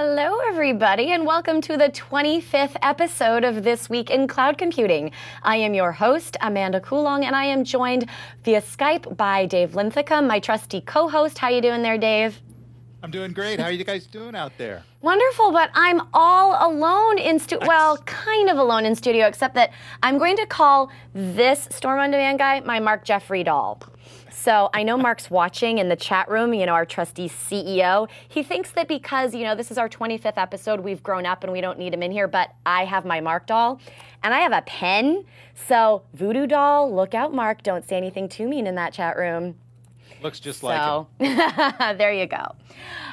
Hello, everybody, and welcome to the 25th episode of This Week in Cloud Computing. I am your host, Amanda Coolong, and I am joined via Skype by Dave Linthicum, my trusty co-host. How you doing there, Dave? I'm doing great. How are you guys doing out there? Wonderful, but I'm all alone in studio. Well, kind of alone in studio, except that I'm going to call this Storm on Demand guy my Mark Jeffrey doll. So I know Mark's watching in the chat room, you know, our trusty CEO. He thinks that because, you know, this is our 25th episode, we've grown up and we don't need him in here, but I have my Mark doll and I have a pen. So, voodoo doll, look out, Mark. Don't say anything too mean in that chat room. Looks just like so, there you go.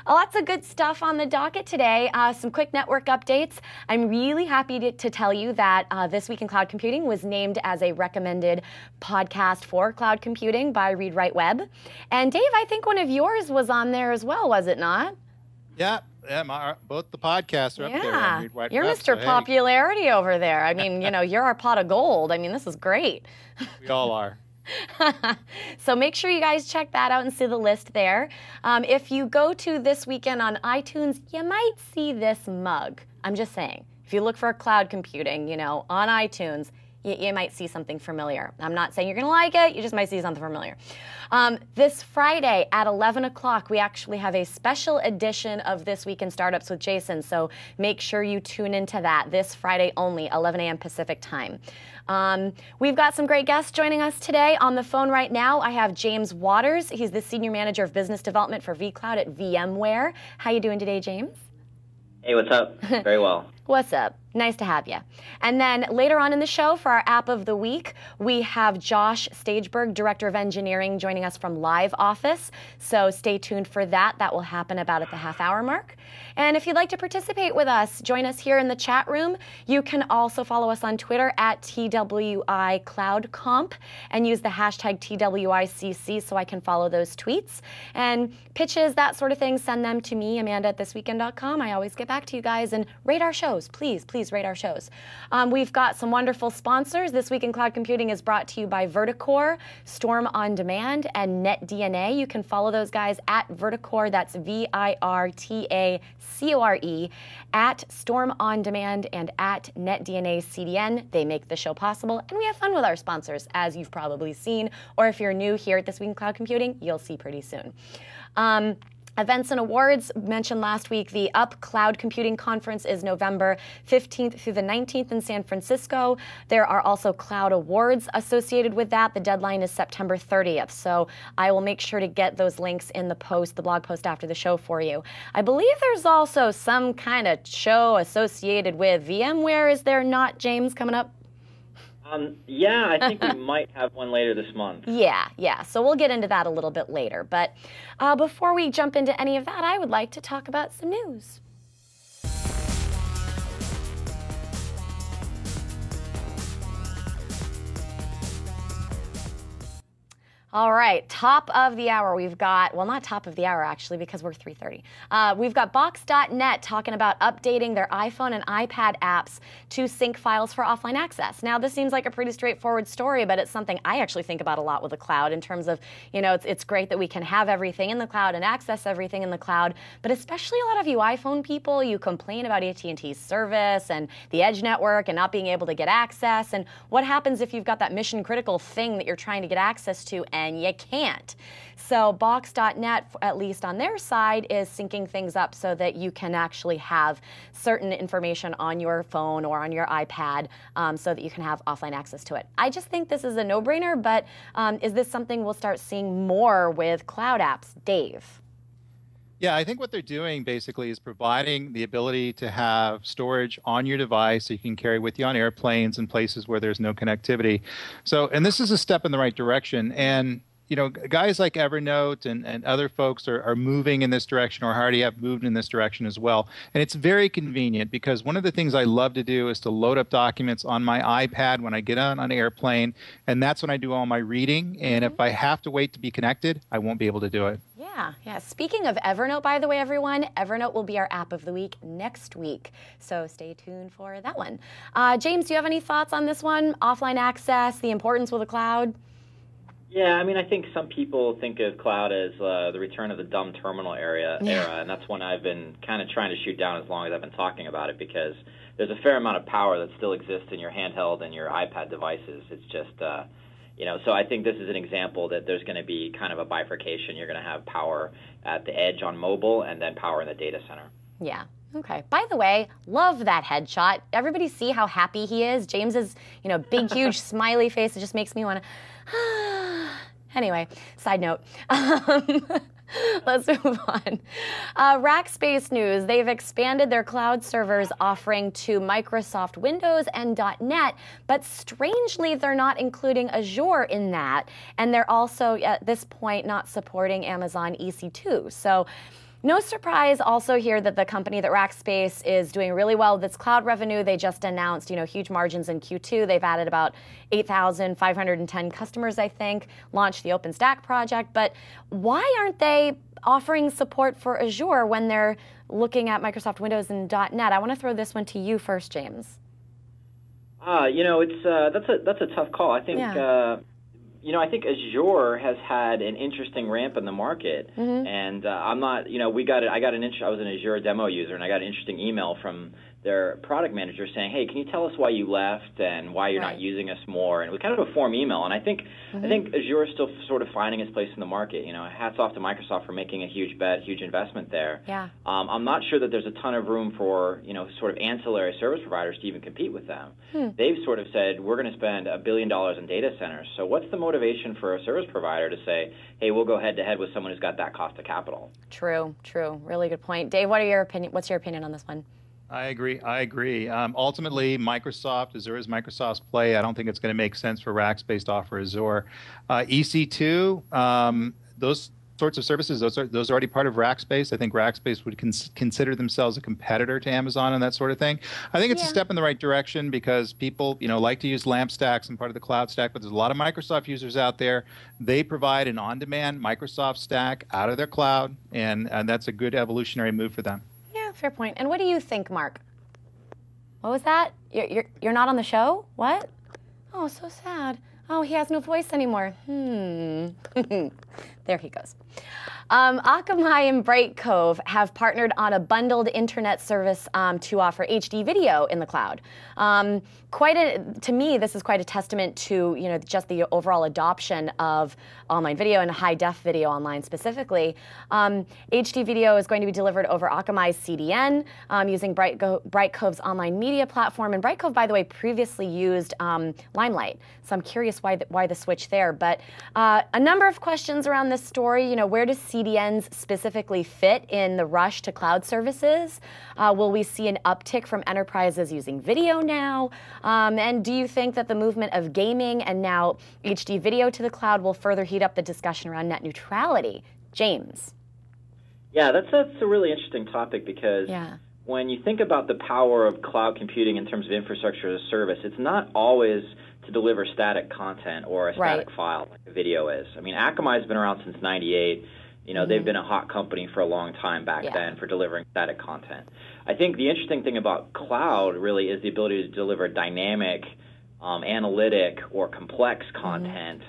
Lots of good stuff on the docket today. Uh, some quick network updates. I'm really happy to, to tell you that uh, This Week in Cloud Computing was named as a recommended podcast for cloud computing by Read Write Web. And Dave, I think one of yours was on there as well, was it not? Yeah, yeah, my, both the podcasts are yeah. up there. You're Web, Mr. So, hey. Popularity over there. I mean, you know, you're our pot of gold. I mean, this is great. We all are. so make sure you guys check that out and see the list there. Um, if you go to this weekend on iTunes, you might see this mug. I'm just saying. If you look for cloud computing, you know, on iTunes, you, you might see something familiar. I'm not saying you're going to like it, you just might see something familiar. Um, this Friday at 11 o'clock, we actually have a special edition of This Week in Startups with Jason, so make sure you tune into that this Friday only, 11 a.m. Pacific time. Um, we've got some great guests joining us today. On the phone right now, I have James Watters. He's the Senior Manager of Business Development for vCloud at VMware. How you doing today, James? Hey, what's up? Very well. What's up? Nice to have you. And then later on in the show, for our app of the week, we have Josh Stageberg, Director of Engineering, joining us from LiveOffice. So stay tuned for that. That will happen about at the half hour mark. And if you'd like to participate with us, join us here in the chat room. You can also follow us on Twitter at TWICloudComp and use the hashtag TWICC so I can follow those tweets. And pitches, that sort of thing, send them to me, Amanda at thisweekin.com. I always get back to you guys and rate our shows. Please, please rate our shows. Um, we've got some wonderful sponsors. This Week in Cloud Computing is brought to you by Virtacore, Storm on Demand, and NetDNA. You can follow those guys at Virtacore, that's V I R T A C O R E, at Storm on Demand and at NetDNA CDN. They make the show possible, and we have fun with our sponsors, as you've probably seen, or if you're new here at This Week in Cloud Computing, you'll see pretty soon. Um, Events and awards mentioned last week. The UP Cloud Computing Conference is November 15th through the 19th in San Francisco. There are also cloud awards associated with that. The deadline is September 30th. So I will make sure to get those links in the post, the blog post after the show for you. I believe there's also some kind of show associated with VMware. Is there not, James, coming up? Um, yeah, I think we might have one later this month. Yeah, yeah. So we'll get into that a little bit later. But uh, before we jump into any of that, I would like to talk about some news. All right, top of the hour. We've got well, not top of the hour actually, because we're 3:30. Uh, we've got Box.net talking about updating their iPhone and iPad apps to sync files for offline access. Now, this seems like a pretty straightforward story, but it's something I actually think about a lot with the cloud in terms of, you know, it's, it's great that we can have everything in the cloud and access everything in the cloud, but especially a lot of you iPhone people, you complain about AT&T's service and the edge network and not being able to get access. And what happens if you've got that mission critical thing that you're trying to get access to and and you can't. So Box.net, at least on their side, is syncing things up so that you can actually have certain information on your phone or on your iPad um, so that you can have offline access to it. I just think this is a no-brainer, but um, is this something we'll start seeing more with cloud apps? Dave? Yeah, I think what they're doing basically is providing the ability to have storage on your device so you can carry with you on airplanes and places where there's no connectivity. So, and this is a step in the right direction. And you know, guys like Evernote and, and other folks are, are moving in this direction or already have moved in this direction as well. And it's very convenient because one of the things I love to do is to load up documents on my iPad when I get on an airplane. And that's when I do all my reading. And mm-hmm. if I have to wait to be connected, I won't be able to do it. Yeah, yeah. Speaking of Evernote, by the way, everyone, Evernote will be our app of the week next week. So stay tuned for that one. Uh, James, do you have any thoughts on this one? Offline access, the importance with the cloud? Yeah, I mean, I think some people think of cloud as uh, the return of the dumb terminal area Yeah. era, and that's one I've been kind of trying to shoot down as long as I've been talking about it because there's a fair amount of power that still exists in your handheld and your iPad devices. It's just, uh, you know, so I think this is an example that there's going to be kind of a bifurcation. You're going to have power at the edge on mobile, and then power in the data center. Yeah. Okay. By the way, love that headshot. Everybody see how happy he is. James's, you know, big, huge smiley face. It just makes me want to. anyway, side note. Um, Let's move on. Uh, Rackspace News, they've expanded their cloud servers offering to Microsoft Windows and .NET, but strangely, they're not including Azure in that. And they're also, at this point, not supporting Amazon EC2. So no surprise also here that the company that Rackspace is doing really well with its cloud revenue. They just announced, you know, huge margins in Q2. They've added about 8,510 customers, I think, launched the OpenStack project. But why aren't they offering support for Azure when they're looking at Microsoft Windows and .NET? I want to throw this one to you first, James. Uh, you know, it's uh, that's a that's a tough call. I think Yeah. uh, you know, I think Azure has had an interesting ramp in the market, Mm-hmm. and uh, I'm not, you know, we got it. I got an I was an Azure demo user, and I got an interesting email from their product manager saying, "Hey, can you tell us why you left and why you're Right. not using us more?" And it was kind of a form email, and I think I think Azure is still sort of finding its place in the market. You know, hats off to Microsoft for making a huge bet, huge investment there. Yeah. Um, I'm not sure that there's a ton of room for you know sort of ancillary service providers to even compete with them. They've sort of said we're going to spend a billion dollars in data centers. So what's the motivation for a service provider to say, hey, we'll go head to head with someone who's got that cost of capital? True, true. Really good point. Dave, what are your opinion? What's your opinion on this one? I agree. I agree. Um, ultimately, Microsoft, Azure is Microsoft's play. I don't think it's going to make sense for Rackspace to offer Azure. Uh, EC2, um, those sorts of services, those are those are already part of Rackspace. I think Rackspace would cons- consider themselves a competitor to Amazon and that sort of thing. I think it's Yeah. a step in the right direction because people, you know, like to use LAMP stacks and part of the cloud stack, but there's a lot of Microsoft users out there. They provide an on-demand Microsoft stack out of their cloud, and, and that's a good evolutionary move for them. Fair point. And what do you think, Mark? What was that? You're, you're, you're not on the show? What? Oh, so sad. Oh, he has no voice anymore. Hmm. there he goes. Um, Akamai and Brightcove have partnered on a bundled internet service um, to offer HD video in the cloud. Um, quite a, to me, this is quite a testament to you know just the overall adoption of online video and high def video online specifically. Um, HD video is going to be delivered over Akamai's CDN um, using Bright, Go- Brightcove's online media platform. And Brightcove, by the way, previously used um, Limelight. So I'm curious why the, why the switch there. But uh, a number of questions around this story. You know, where does CDNs specifically fit in the rush to cloud services? Uh, will we see an uptick from enterprises using video now? Um, and do you think that the movement of gaming and now HD video to the cloud will further heat up the discussion around net neutrality? James. Yeah, that's that's a really interesting topic because Yeah. when you think about the power of cloud computing in terms of infrastructure as a service, it's not always to deliver static content or a Right. static file like a video is. I mean, Akamai's been around since '98. You know, they've been a hot company for a long time back Yeah. then for delivering static content. I think the interesting thing about cloud really is the ability to deliver dynamic, um, analytic, or complex content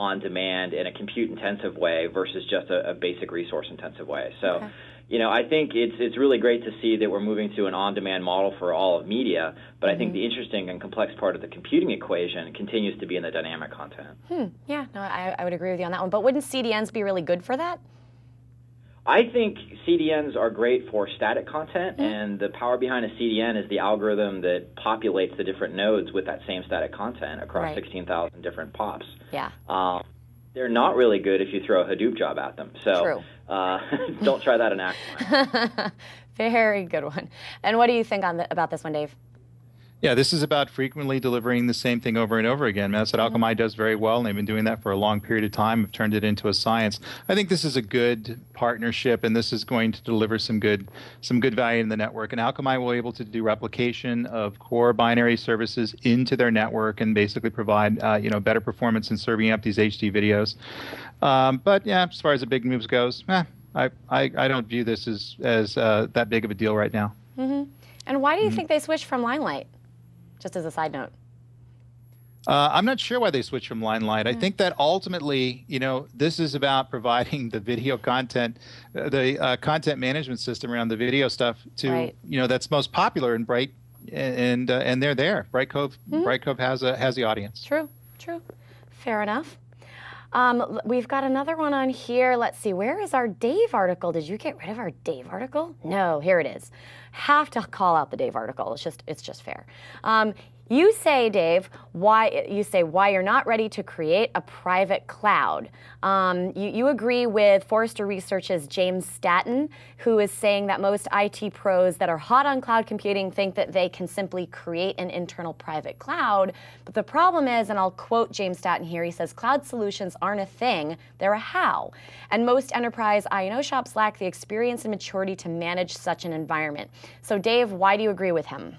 on demand in a compute intensive way versus just a, a basic resource intensive way. So, Okay. you know, I think it's it's really great to see that we're moving to an on demand model for all of media, but I think the interesting and complex part of the computing equation continues to be in the dynamic content. Hmm. Yeah. No, I, I would agree with you on that one. But wouldn't CDNs be really good for that? I think CDNs are great for static content, and the power behind a CDN is the algorithm that populates the different nodes with that same static content across Right. 16,000 different pops. Yeah. Um, they're not really good if you throw a Hadoop job at them. So True. Uh, don't try that in Akamai. Very good one. And what do you think on the, about this one, Dave? Yeah, this is about frequently delivering the same thing over and over again. That's what Akamai does very well, and they've been doing that for a long period of time. Have turned it into a science. I think this is a good partnership, and this is going to deliver some good, some good value in the network. And Akamai will be able to do replication of core binary services into their network, and basically provide, uh, you know, better performance in serving up these HD videos. Um, but yeah, as far as the big moves goes, eh, I, I, I don't view this as as uh, that big of a deal right now. And why do you think they switched from Limelight? Just as a side note. Uh, I'm not sure why they switched from Limelight. I think that ultimately, you know, this is about providing the video content, uh, the uh, content management system around the video stuff to, Right. you know, that's most popular in Bright, and uh, and they're there. Brightcove, Bright Cove has a has the audience. True, true. Fair enough. Um, we've got another one on here. Let's see. Where is our Dave article? Did you get rid of our Dave article? No, here it is. Have to call out the Dave article. It's just, it's just fair. Um, you say, Dave, why you say why you're not ready to create a private cloud. Um, you, you agree with Forrester Research's James Staten, who is saying that most IT pros that are hot on cloud computing think that they can simply create an internal private cloud. But the problem is, and I'll quote James Staten here, he says, cloud solutions aren't a thing, they're a how. And most enterprise I&O shops lack the experience and maturity to manage such an environment. So Dave, why do you agree with him?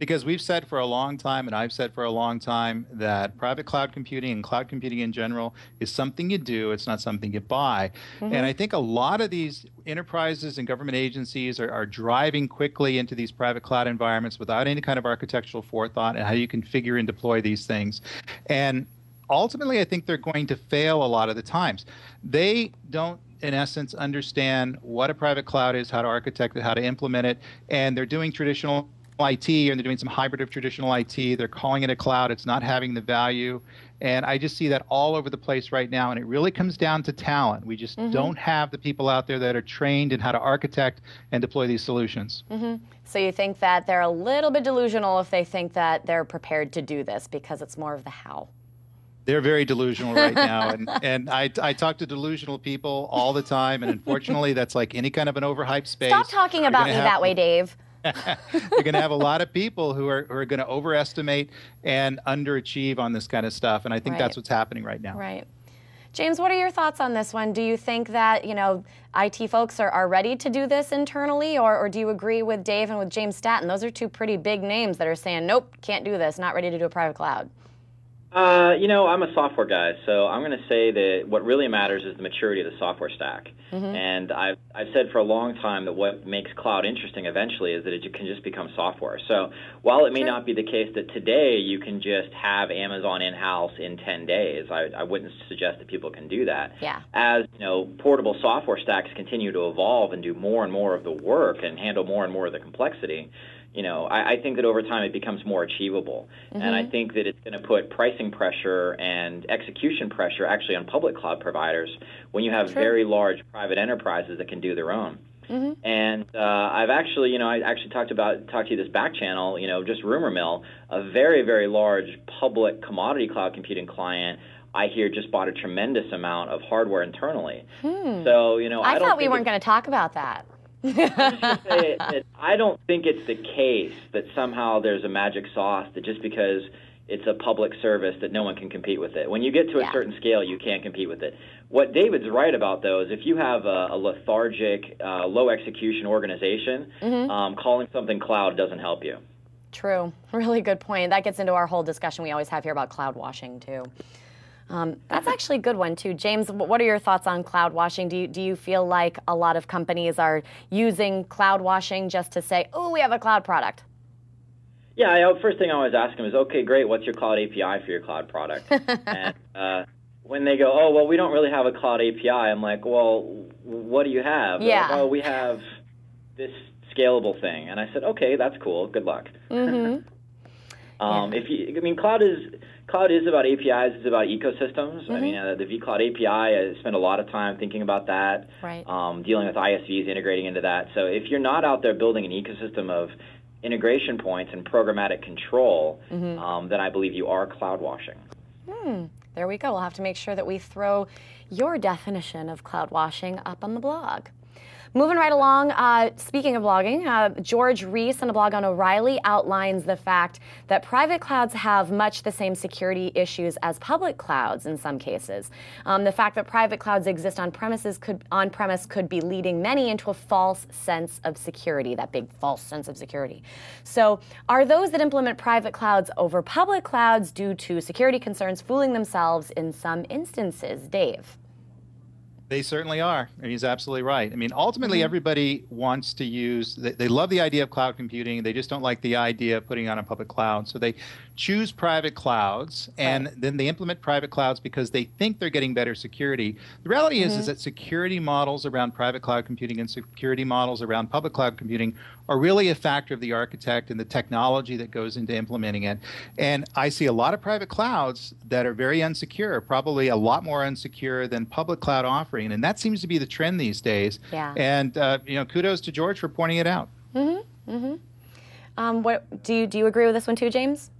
Because we've said for a long time, and I've said for a long time, that private cloud computing and cloud computing in general is something you do, it's not something you buy. Mm-hmm. And I think a lot of these enterprises and government agencies are, are driving quickly into these private cloud environments without any kind of architectural forethought and how you configure and deploy these things. And ultimately, I think they're going to fail a lot of the times. They don't in essence understand what a private cloud is, how to architect it, how to implement it, and they're doing traditional IT and they're doing some hybrid of traditional IT. They're calling it a cloud. It's not having the value. And I just see that all over the place right now. And it really comes down to talent. We just mm-hmm. don't have the people out there that are trained in how to architect and deploy these solutions. Mm-hmm. So you think that they're a little bit delusional if they think that they're prepared to do this because it's more of the how. They're very delusional right now. And, and I, I talk to delusional people all the time. And unfortunately, that's like any kind of an overhyped space. Stop talking You're about me have- that way, Dave. You're going to have a lot of people who are, who are going to overestimate and underachieve on this kind of stuff. And I think Right. that's what's happening right now. Right. James, what are your thoughts on this one? Do you think that, you know, IT folks are, are ready to do this internally, or, or do you agree with Dave and with James Staten? Those are two pretty big names that are saying, nope, can't do this, not ready to do a private cloud. Uh, you know, I'm a software guy, so I'm going to say that what really matters is the maturity of the software stack. And I've, I've said for a long time that what makes cloud interesting eventually is that it can just become software. So while it may Sure. not be the case that today you can just have Amazon in-house in 10 days, I, I wouldn't suggest that people can do that. Yeah. As you know, portable software stacks continue to evolve and do more and more of the work and handle more and more of the complexity, you know, I, I think that over time it becomes more achievable. And I mm-hmm. think that it's going to put pricing pressure and execution pressure actually on public cloud providers when you have True. very large private enterprises that can do their own. Mm-hmm. And uh, I've actually, you know, I actually talked about talked to you this back channel, you know, just rumor mill, a very very large public commodity cloud computing client. I hear just bought a tremendous amount of hardware internally. Hmm. So you know, I, I, thought we weren't going to talk about that. Say that I don't think it's the case that somehow there's a magic sauce that just because it's a public service that no one can compete with it. When you get to a Yeah. certain scale, you can't compete with it. What David's right about though is if you have a, a lethargic, uh, low execution organization, um, calling something cloud doesn't help you. True. Really good point. That gets into our whole discussion we always have here about cloud washing, too. Um, that's actually a good one, too. James, what are your thoughts on cloud washing? Do you, do you feel like a lot of companies are using cloud washing just to say, oh, we have a cloud product? Yeah, I, first thing I always ask them is, okay, great, what's your cloud API for your cloud product? and uh, when they go, oh, well, we don't really have a cloud API, I'm like, well, what do you have? Yeah. Like, oh, we have this scalable thing. And I said, okay, that's cool. Good luck. Mm-hmm. Um, If you, I mean, cloud is cloud is about APIs. It's about ecosystems. I mean, uh, the vCloud API. I spend a lot of time thinking about that. Right. Um, dealing with ISVs, integrating into that. So if you're not out there building an ecosystem of integration points and programmatic control, um, then I believe you are cloud washing. Hmm. There we go. We'll have to make sure that we throw your definition of cloud washing up on the blog. Moving right along, uh, speaking of blogging, uh, George Reese on a blog on O'Reilly outlines the fact that private clouds have much the same security issues as public clouds in some cases. Um, the fact that private clouds exist on premises could on premise could be leading many into a false sense of security, that big false sense of security. So, are those that implement private clouds over public clouds due to security concerns fooling themselves in some instances? Dave. They certainly are. And he's absolutely right. I mean, ultimately, mm-hmm. everybody wants to use, they, they, love the idea of cloud computing. They just don't like the idea of putting on a public cloud. So they choose private clouds and right. then they implement private clouds because they think they're getting better security. The reality mm-hmm. is, is mm-hmm. that security models around private cloud computing and security models around public cloud computing are really a factor of the architect and the technology that goes into implementing it. And I see a lot of private clouds that are very unsecure, probably a lot more unsecure than public cloud offering, and that seems to be the trend these days. Yeah. And uh, you know, kudos to George for pointing it out. Mm-hmm. Mm-hmm. Um, what do you do? You agree with this one too, James?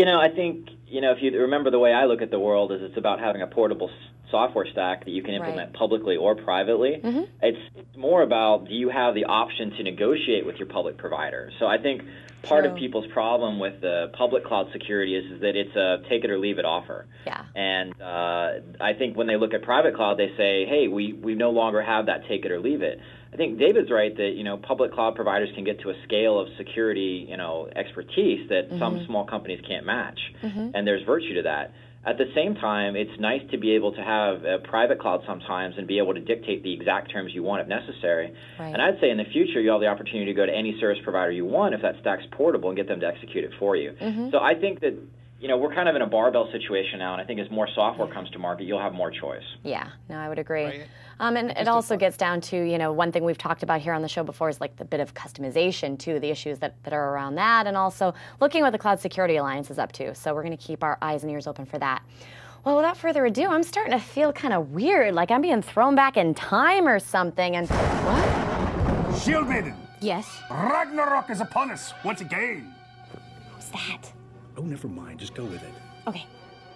You know, I think you know if you remember the way I look at the world is it's about having a portable software stack that you can implement right. publicly or privately. Mm-hmm. It's, it's more about do you have the option to negotiate with your public provider. So I think part True. of people's problem with the public cloud security is, is that it's a take it or leave it offer. Yeah. And uh, I think when they look at private cloud, they say, hey, we, we no longer have that take it or leave it. I think David's right that you know public cloud providers can get to a scale of security you know expertise that mm-hmm. some small companies can't match, mm-hmm. and there's virtue to that. At the same time, it's nice to be able to have a private cloud sometimes and be able to dictate the exact terms you want if necessary. Right. And I'd say in the future, you have the opportunity to go to any service provider you want if that stack's portable and get them to execute it for you. Mm-hmm. So I think that you know, we're kind of in a barbell situation now, and I think as more software comes to market, you'll have more choice. Yeah, no, I would agree. Right. Um, and it also gets down to, you know, one thing we've talked about here on the show before is like the bit of customization too, the issues that, that are around that, and also looking what the Cloud Security Alliance is up to. So we're going to keep our eyes and ears open for that. Well, without further ado, I'm starting to feel kind of weird, like I'm being thrown back in time or something. And what? Shield Maiden. Yes. Ragnarok is upon us once again. Who's that? Oh, never mind. Just go with it. Okay.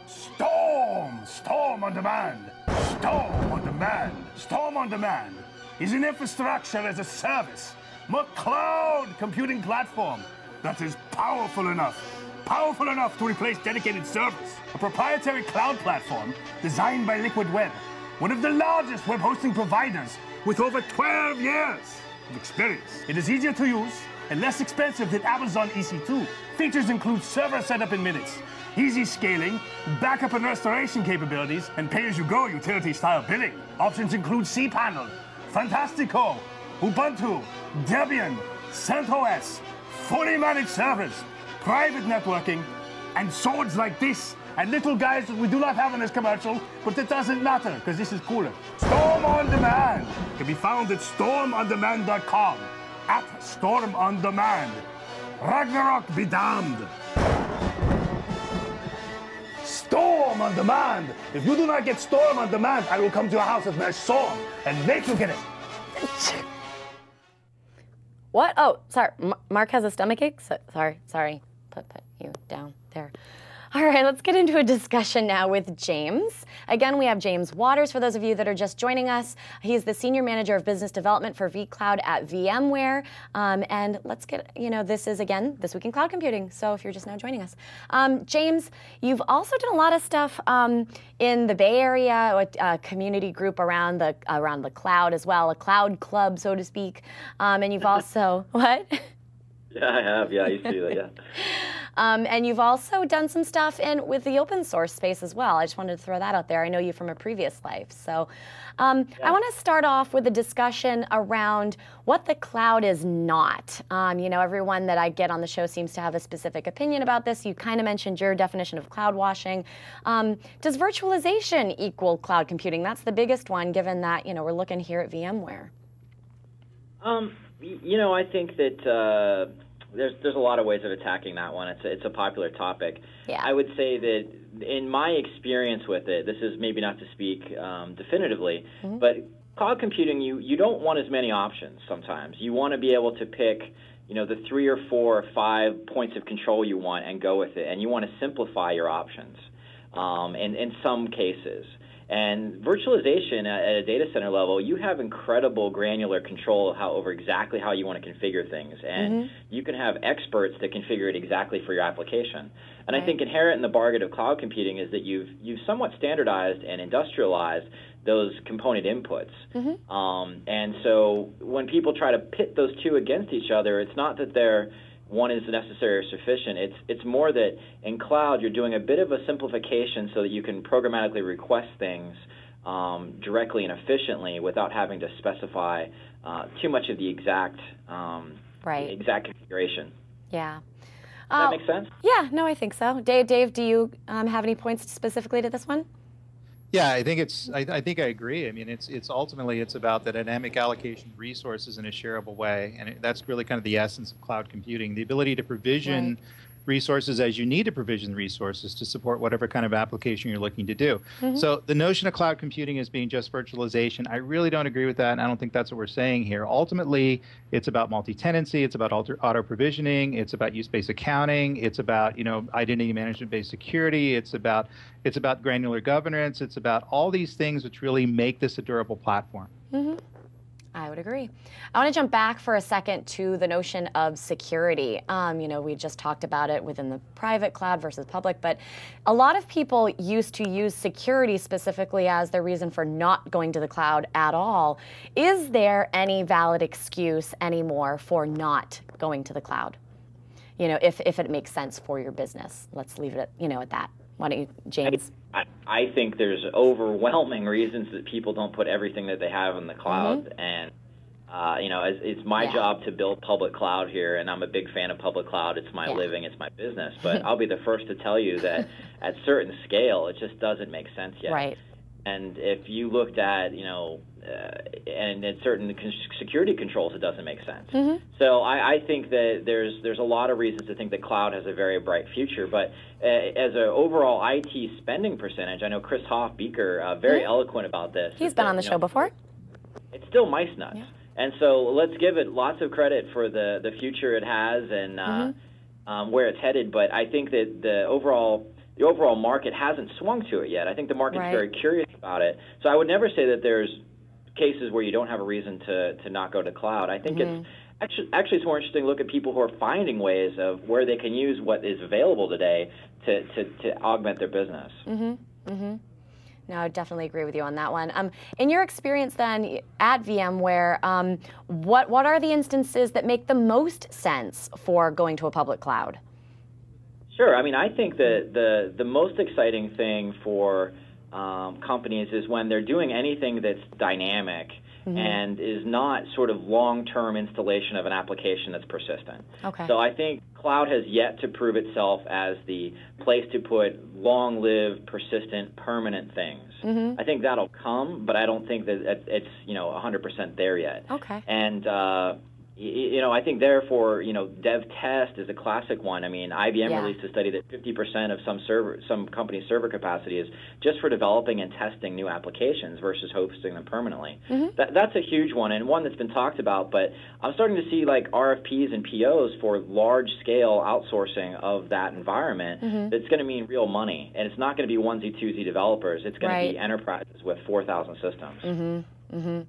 Storm! Storm on demand! Storm on demand! Storm on demand is an infrastructure as a service, more cloud computing platform that is powerful enough, powerful enough to replace dedicated servers. A proprietary cloud platform designed by Liquid Web, one of the largest web hosting providers with over 12 years of experience. It is easier to use and less expensive than Amazon EC2. Features include server setup in minutes, easy scaling, backup and restoration capabilities, and pay-as-you-go utility-style billing. Options include cPanel, Fantastico, Ubuntu, Debian, CentOS, fully managed servers, private networking, and swords like this, and little guys that we do not have in this commercial, but it doesn't matter, because this is cooler. Storm On Demand can be found at stormondemand.com, at Storm On Demand. Ragnarok be damned. Storm on demand. If you do not get Storm on demand, I will come to your house with my sword and make you get it. What? Oh, sorry. M Mark has a stomach ache. So, sorry, sorry. Put, put you down there. All right, let's get into a discussion now with James. Again, we have James Watters for those of you that are just joining us. He's the Senior Manager of Business Development for vCloud at VMware. Um, and let's get, you know, this is again This Week in Cloud Computing. So if you're just now joining us. Um, James, you've also done a lot of stuff um, in the Bay Area, a, community group around the, around the cloud as well, a cloud club, so to speak. Um, and you've also, what? Yeah, I have. Yeah, I used to do that, yeah. Um, and you've also done some stuff in with the open source space as well. I just wanted to throw that out there. I know you from a previous life. So um, yeah. I want to start off with a discussion around what the cloud is not. Um, you know, everyone that I get on the show seems to have a specific opinion about this. You kind of mentioned your definition of cloud washing. Um, does virtualization equal cloud computing? That's the biggest one, given that, you know, we're looking here at VMware. Um, you know, I think that uh, there's there's a lot of ways of attacking that one. It's a, it's a popular topic. Yeah. I would say that in my experience with it, this is maybe not to speak um, definitively, mm-hmm. but cloud computing, you you don't want as many options. Sometimes you want to be able to pick, you know, the three or four or five points of control you want and go with it, and you want to simplify your options. Um, in in some cases. And virtualization at, a data center level, you have incredible granular control how, over exactly how you want to configure things. And mm-hmm. you can have experts that configure it exactly for your application. And right. I think inherent in the bargain of cloud computing is that you've, you've somewhat standardized and industrialized those component inputs. Mm-hmm. Um, and so when people try to pit those two against each other, it's not that they're one is necessary or sufficient. It's it's more that in cloud you're doing a bit of a simplification so that you can programmatically request things um, directly and efficiently without having to specify uh, too much of the exact um, right. exact configuration. Yeah. Does that make sense? Yeah, no, I think so. Dave, Dave, do you um, have any points specifically to this one? Yeah, I think it's. I, I, think I agree. I mean, it's it's ultimately it's about the dynamic allocation of resources in a shareable way, and it, that's really kind of the essence of cloud computing: the ability to provision. Right resources as you need to provision resources to support whatever kind of application you're looking to do. Mm-hmm. So the notion of cloud computing as being just virtualization, I really don't agree with that, and I don't think that's what we're saying here. Ultimately, it's about multi-tenancy, it's about auto provisioning, it's about use-based accounting, it's about you know identity management-based security, it's about it's about granular governance, it's about all these things which really make this a durable platform. Mm-hmm. I would agree. I want to jump back for a second to the notion of security. Um, you know, we just talked about it within the private cloud versus public, but a lot of people used to use security specifically as their reason for not going to the cloud at all. Is there any valid excuse anymore for not going to the cloud? You know, if, if it makes sense for your business. Let's leave it at, you know, at that. Why don't you, James? I, I think there's overwhelming reasons that people don't put everything that they have in the cloud, mm-hmm. and uh, you know, it's, it's my yeah. job to build public cloud here, and I'm a big fan of public cloud. It's my yeah. living, it's my business. But I'll be the first to tell you that at certain scale, it just doesn't make sense yet. Right. And if you looked at, you know, uh, and in certain security controls, it doesn't make sense. Mm-hmm. So I, I think that there's there's a lot of reasons to think that cloud has a very bright future. But uh, as an overall IT spending percentage, I know Chris Hofbeker, uh, very mm-hmm. eloquent about this. He's been that, on the show know, before. It's still mice nuts. Yeah. And so let's give it lots of credit for the, the future it has and uh, mm-hmm. um, where it's headed. But I think that the overall the overall market hasn't swung to it yet. I think the market's right. very curious about it. So I would never say that there's cases where you don't have a reason to, to not go to cloud. I think mm-hmm. it's actually, actually it's more interesting to look at people who are finding ways of where they can use what is available today to, to, to augment their business. Mm-hmm. Mm-hmm. No, I definitely agree with you on that one. Um, in your experience then at VMware, um, what what are the instances that make the most sense for going to a public cloud? Sure. I mean, I think that the the most exciting thing for um, companies is when they're doing anything that's dynamic mm-hmm. and is not sort of long-term installation of an application that's persistent. Okay. So I think cloud has yet to prove itself as the place to put long-lived, persistent, permanent things. Mm-hmm. I think that'll come, but I don't think that it's you know 100% there yet. Okay. And uh, you know, I think therefore, you know, dev test is a classic one. I mean, IBM yeah. released a study that 50% of some server, some company's server capacity is just for developing and testing new applications versus hosting them permanently. Mm-hmm. That, that's a huge one and one that's been talked about. But I'm starting to see like RFPs and POs for large-scale outsourcing of that environment. Mm-hmm. That's going to mean real money, and it's not going to be onesie twosie developers. It's going right. to be enterprises with 4,000 systems. Mm-hmm.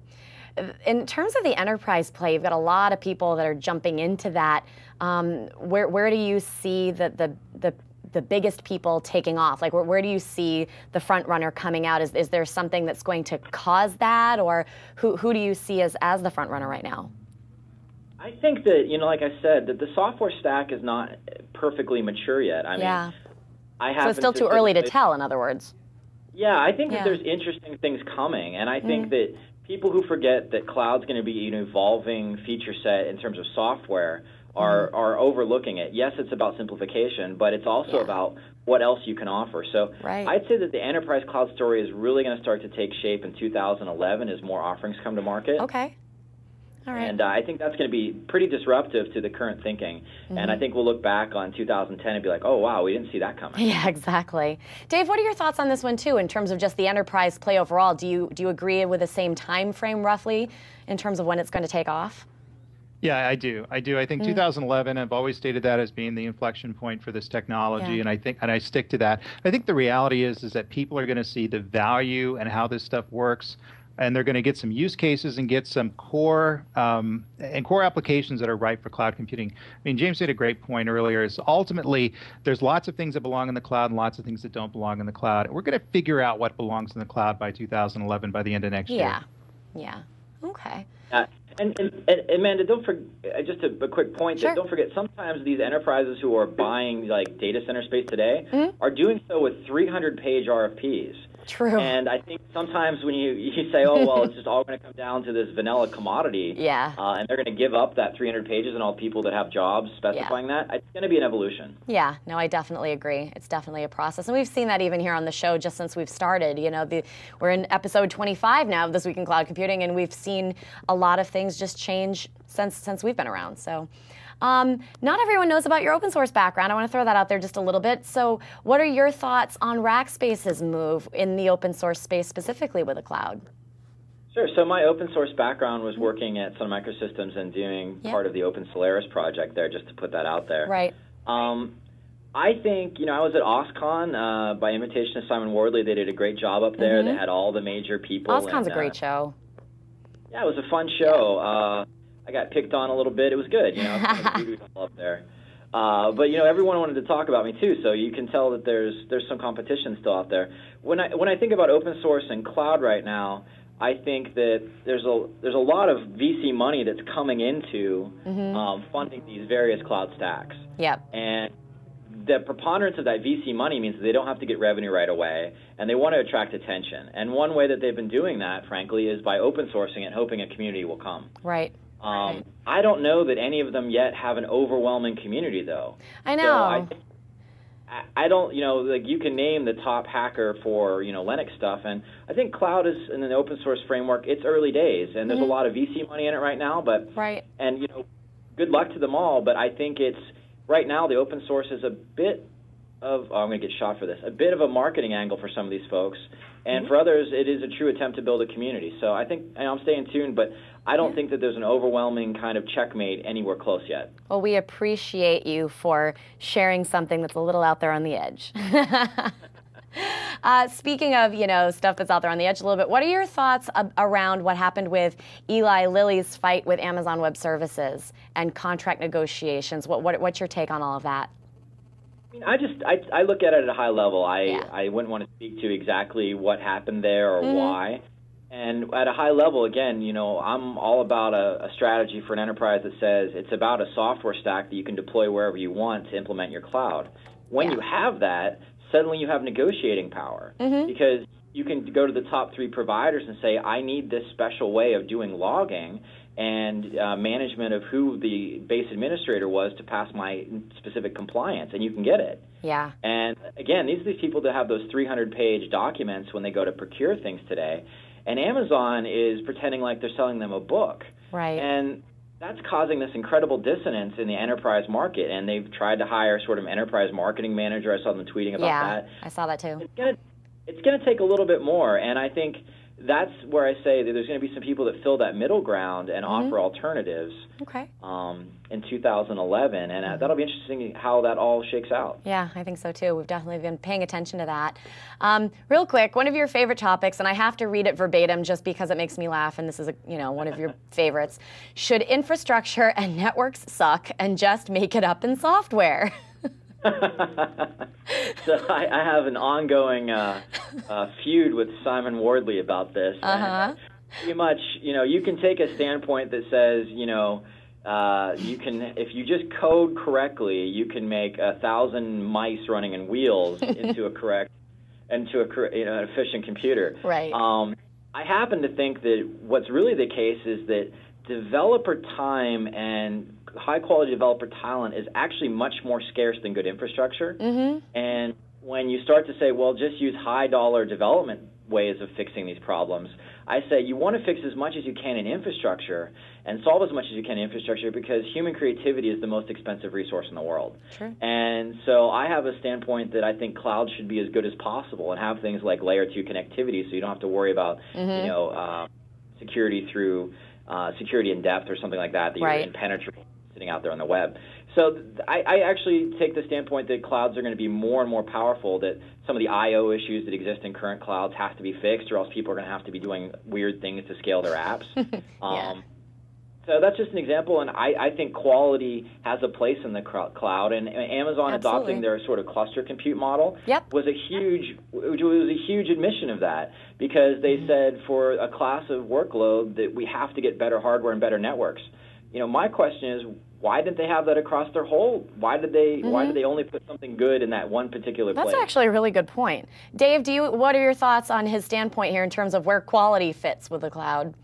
In terms of the enterprise play, you've got a lot of people that are jumping into that. Um, where where do you see the the the the biggest people taking off? Like, where, where, do you see the front runner coming out? Is, is there something that's going to cause that, or who, who do you see as, as the front runner right now? I think that, you know, like I said, that the software stack is not perfectly mature yet. I yeah. mean, I have. So it's still too early to tell, in other words. Yeah, I think yeah. that there's interesting things coming, and I think mm. that people who forget that cloud's going to be an evolving feature set in terms of software are, mm-hmm. are overlooking it. Yes, it's about simplification, but it's also yeah. about what else you can offer. So right. I'd say that the enterprise cloud story is really going to start to take shape in 2011 as more offerings come to market. Okay. All right. And uh, I think that's going to be pretty disruptive to the current thinking. Mm-hmm. And I think we'll look back on 2010 and be like, oh, wow, we didn't see that coming. Yeah, exactly. Dave, what are your thoughts on this one, too, in terms of just the enterprise play overall? Do you, do you agree with the same time frame, roughly, in terms of when it's going to take off? Yeah, I do. I do. I think mm. 2011. I've always stated that as being the inflection point for this technology, yeah. and I think and I stick to that. I think the reality is is that people are going to see the value and how this stuff works and they're going to get some use cases and get some core um, and core applications that are right for cloud computing. I mean, James made a great point earlier. Is ultimately there's lots of things that belong in the cloud and lots of things that don't belong in the cloud. We're going to figure out what belongs in the cloud by 2011, by the end of next yeah. year. Yeah. Yeah. Okay. Uh, and, and, and, Amanda, don't forget, uh, just a, a, quick point, sure. that don't forget, sometimes these enterprises who are buying like data center space today mm-hmm. are doing so with 300 page RFPs. True. And I think sometimes when you you say, oh well, it's just all going to come down to this vanilla commodity. Yeah. Uh, and they're going to give up that 300 pages and all people that have jobs specifying that. It's going to be an evolution. Yeah, no, I definitely agree. It's definitely a process, and we've seen that even here on the show just since we've started. You know, the, we're in episode 25 now of this week in cloud computing, and we've seen a lot of things just change since since we've been around. So. Um, not everyone knows about your open source background. I want to throw that out there just a little bit. So, what are your thoughts on Rackspace's move in the open source space specifically with the cloud? Sure. So my open source background was working at Sun Microsystems and doing Yep. part of the OpenSolaris project there, just to put that out there. Right. Um, I think you know I was at OSCON uh, by invitation of Simon Wardley. They did a great job up there. They had all the major people. OSCON's and, a great uh, show. Yeah, it was a fun show. Uh, I got picked on a little bit. It was good. You know, kind of doll up there. Uh, but you know, everyone wanted to talk about me too, so you can tell that there's there's some competition still out there. When I when I think about open source and cloud right now, I think that there's a there's a lot of VC money that's coming into um, funding these various cloud stacks. Yep. And the preponderance of that VC money means that they don't have to get revenue right away, and they want to attract attention. And one way that they've been doing that, frankly, is by open sourcing it, hoping a community will come. Right. Um, Right. I don't know that any of them yet have an overwhelming community, though. I know. I, I- I don't, you know, like you can name the top hacker for, you know, Linux stuff, and I think cloud is in an open source framework. It's early days, and there's a lot of VC money in it right now, but right. and you know, good luck to them all. But I think it's right now the open source is a bit of oh, I'm going to get shot for this, a bit of a marketing angle for some of these folks, and for others it is a true attempt to build a community. So I think and I'm staying tuned, but I don't think that there's an overwhelming kind of checkmate anywhere close yet. Well, we appreciate you for sharing something that's a little out there on the edge. uh, speaking of, you know, stuff that's out there on the edge a little bit, what are your thoughts ab- around what happened with Eli Lilly's fight with Amazon Web Services and contract negotiations? What, what, what's your take on all of that? I mean, I just I, I look at it at a high level. I Yeah. I wouldn't want to speak to exactly what happened there or Mm-hmm. why. And at a high level, again, you know, I'm all about a, a strategy for an enterprise that says it's about a software stack that you can deploy wherever you want to implement your cloud. When Yeah. you have that, suddenly you have negotiating power Mm-hmm. because you can go to the top three providers and say, I need this special way of doing logging and uh, management of who the base administrator was to pass my specific compliance, and you can get it. Yeah. And again, these are these people that have those 300 page documents when they go to procure things today. And Amazon is pretending like they're selling them a book. Right. And that's causing this incredible dissonance in the enterprise market. And they've tried to hire sort of enterprise marketing manager. I saw them tweeting about yeah. that. I saw that too. It's gonna it's gonna take a little bit more. And I think that's where I say that there's going to be some people that fill that middle ground and offer alternatives Okay. um, in 2011, and uh, that'll be interesting how that all shakes out. Yeah, I think so too. We've definitely been paying attention to that. Um, real quick, one of your favorite topics, and I have to read it verbatim just because it makes me laugh, and this is a, you know one of your favorites. Should infrastructure and networks suck and just make it up in software? so I, I have an ongoing uh, uh, feud with Simon Wardley about this. Uh-huh. Pretty much, you know, you can take a standpoint that says, you know, uh, you can if you just code correctly, you can make a thousand mice running in wheels into a correct into a you know, an efficient computer. Right. Um, I happen to think that what's really the case is that developer time and high quality developer talent is actually much more scarce than good infrastructure. Mm-hmm. And when you start to say, well, just use high dollar development ways of fixing these problems, I say you want to fix as much as you can in infrastructure and solve as much as you can in infrastructure because human creativity is the most expensive resource in the world. True. And so I have a standpoint that I think cloud should be as good as possible and have things like layer two connectivity so you don't have to worry about, Mm-hmm. you know, uh, security through uh, security in depth or something like that that Right. you're impenetrable sitting out there on the web. So th- I, I actually take the standpoint that clouds are going to be more and more powerful. That some of the I/O issues that exist in current clouds have to be fixed, or else people are going to have to be doing weird things to scale their apps. um, so that's just an example, and I, I think quality has a place in the cloud. And Amazon Absolutely. adopting their sort of cluster compute model Yep. was a huge was a huge admission of that because they Mm-hmm. said for a class of workload that we have to get better hardware and better networks. You know, my question is, why didn't they have that across their whole? Why did they? Mm-hmm. Why did they only put something good in that one particular That's place? That's actually a really good point, Dave. Do you? What are your thoughts on his standpoint here in terms of where quality fits with the cloud?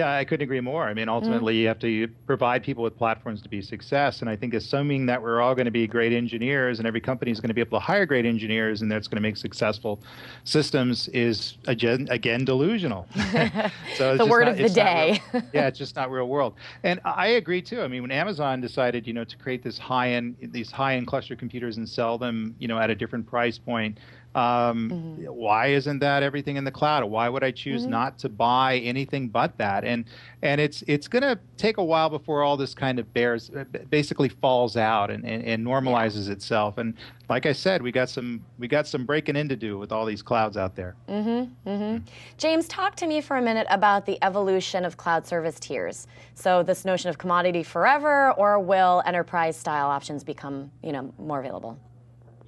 Yeah, I couldn't agree more. I mean, ultimately, mm-hmm. you have to provide people with platforms to be success. And I think assuming that we're all going to be great engineers and every company is going to be able to hire great engineers and that's going to make successful systems is again, again delusional. so the word not, of the day. Real, yeah, it's just not real world. And I agree too. I mean, when Amazon decided, you know, to create this high end these high end cluster computers and sell them, you know, at a different price point um, mm-hmm. Why isn't that everything in the cloud? Why would I choose mm-hmm. not to buy anything but that? And and it's it's going to take a while before all this kind of bears basically falls out and, and, and normalizes yeah. itself. And like I said, we got some we got some breaking in to do with all these clouds out there. Mm-hmm, mm-hmm. James, talk to me for a minute about the evolution of cloud service tiers. So this notion of commodity forever, or will enterprise style options become you know more available?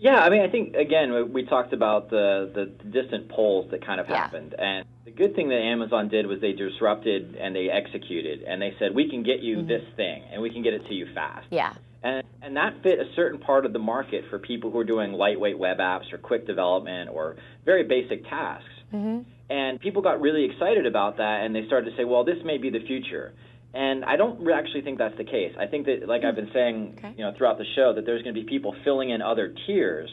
Yeah, I mean, I think again we talked about the the distant poles that kind of yeah. happened, and the good thing that Amazon did was they disrupted and they executed, and they said we can get you mm-hmm. this thing, and we can get it to you fast. Yeah. And and that fit a certain part of the market for people who are doing lightweight web apps or quick development or very basic tasks. Mm-hmm. And people got really excited about that, and they started to say, well, this may be the future. And I don't actually think that's the case. I think that, like I've been saying, okay. you know, throughout the show, that there's going to be people filling in other tiers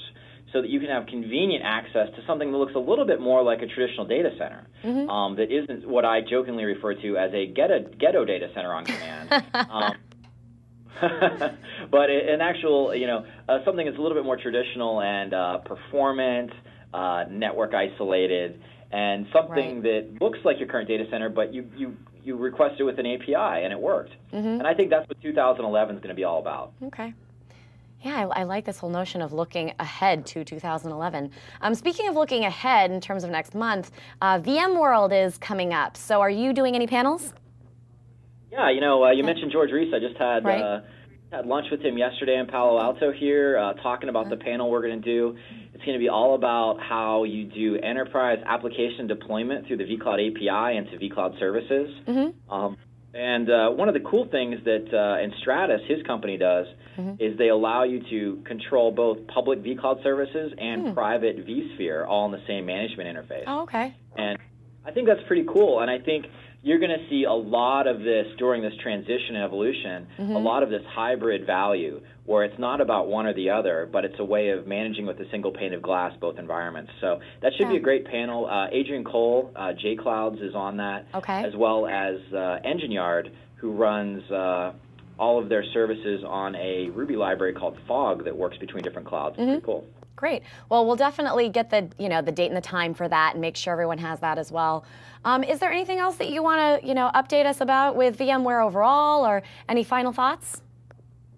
so that you can have convenient access to something that looks a little bit more like a traditional data center mm-hmm. um, that isn't what I jokingly refer to as a ghetto, ghetto data center on command. um, but an actual, you know, uh, something that's a little bit more traditional and uh, performant, uh, network isolated, and something right. that looks like your current data center, but you, you you request it with an API and it worked. Mm-hmm. And I think that's what 2011 is going to be all about. Okay. Yeah, I, I, like this whole notion of looking ahead to 2011. Um, speaking of looking ahead in terms of next month, uh, VMworld is coming up. So are you doing any panels? Yeah, you know, uh, you mentioned George Reese. I just had right. uh, had lunch with him yesterday in Palo Alto here, uh, talking about the panel we're going to do. It's going to be all about how you do enterprise application deployment through the vCloud API into vCloud services. Mm-hmm. Um, and uh, one of the cool things that uh, Enstratus, his company, does mm-hmm. is they allow you to control both public vCloud services and mm. private vSphere all in the same management interface. Oh, okay. And I think that's pretty cool. And I think you're going to see a lot of this during this transition and evolution, mm-hmm. a lot of this hybrid value where it's not about one or the other, but it's a way of managing with a single pane of glass both environments. So that should yeah. be a great panel. Uh, Adrian Cole, uh, JClouds, is on that, okay. as well as uh, Engine Yard, who runs uh, all of their services on a Ruby library called Fog that works between different clouds. Mm-hmm. Pretty cool. Great. Well, we'll definitely get the you know the date and the time for that, and make sure everyone has that as well. Um, is there anything else that you want to you know update us about with VMware overall, or any final thoughts?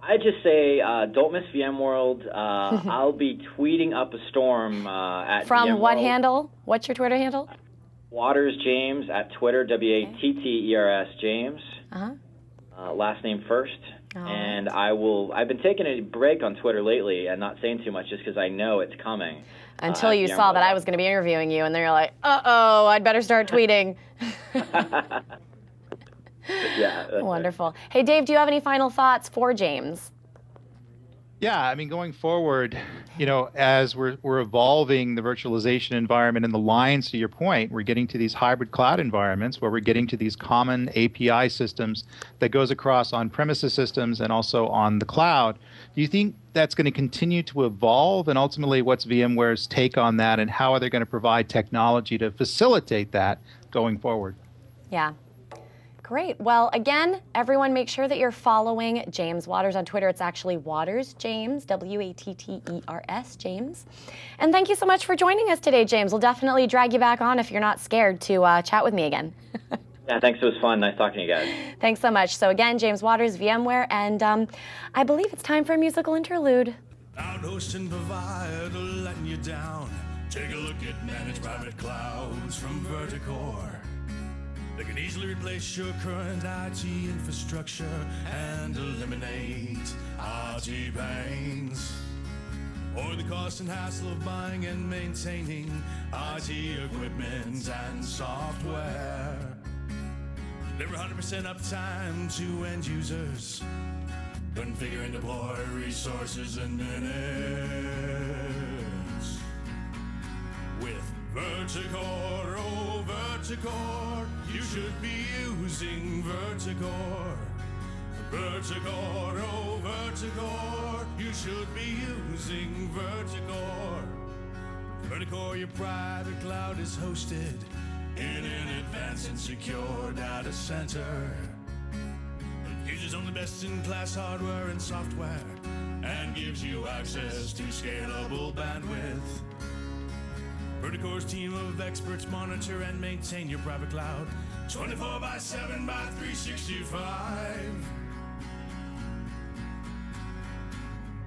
I just say, uh, don't miss VMworld. Uh, I'll be tweeting up a storm uh, at from VMworld. what handle? What's your Twitter handle? Watters James at Twitter. W a t t e r s James. Uh-huh. Uh, last name first. Oh. And I will. I've been taking a break on Twitter lately and not saying too much just because I know it's coming. Until uh, you saw that I was going to be interviewing you, and then you're like, "Uh oh, I'd better start tweeting." yeah. Wonderful. Right. Hey, Dave, do you have any final thoughts for James? Yeah, I mean, going forward, you know, as we're, we're evolving the virtualization environment and the lines, to your point, we're getting to these hybrid cloud environments where we're getting to these common API systems that goes across on-premises systems and also on the cloud. Do you think that's going to continue to evolve? And ultimately, what's VMware's take on that, and how are they going to provide technology to facilitate that going forward? Yeah, Great. Well, again, everyone make sure that you're following James Watters on Twitter. It's actually Watters James, W A T T E R S, James. And thank you so much for joining us today, James. We'll definitely drag you back on if you're not scared to uh, chat with me again. yeah, thanks. It was fun. Nice talking to you guys. Thanks so much. So, again, James Watters, VMware, and um, I believe it's time for a musical interlude. Outhost and provider letting you down. Take a look at managed private clouds from Virtacore. They can easily replace your current IT infrastructure and eliminate IT pains. Or the cost and hassle of buying and maintaining IT equipment and software. Deliver 100% uptime to end users Configure and deploy resources in minutes. With Virtacore, oh you should be using Virtacore. Virtacore, oh you should be using Virtacore. Virtacore, your private cloud is hosted in an advanced and secure data center. It uses only best in class hardware and software and gives you access to scalable bandwidth. Virtacore's team of experts monitor and maintain your private cloud 24 by 7 by 365.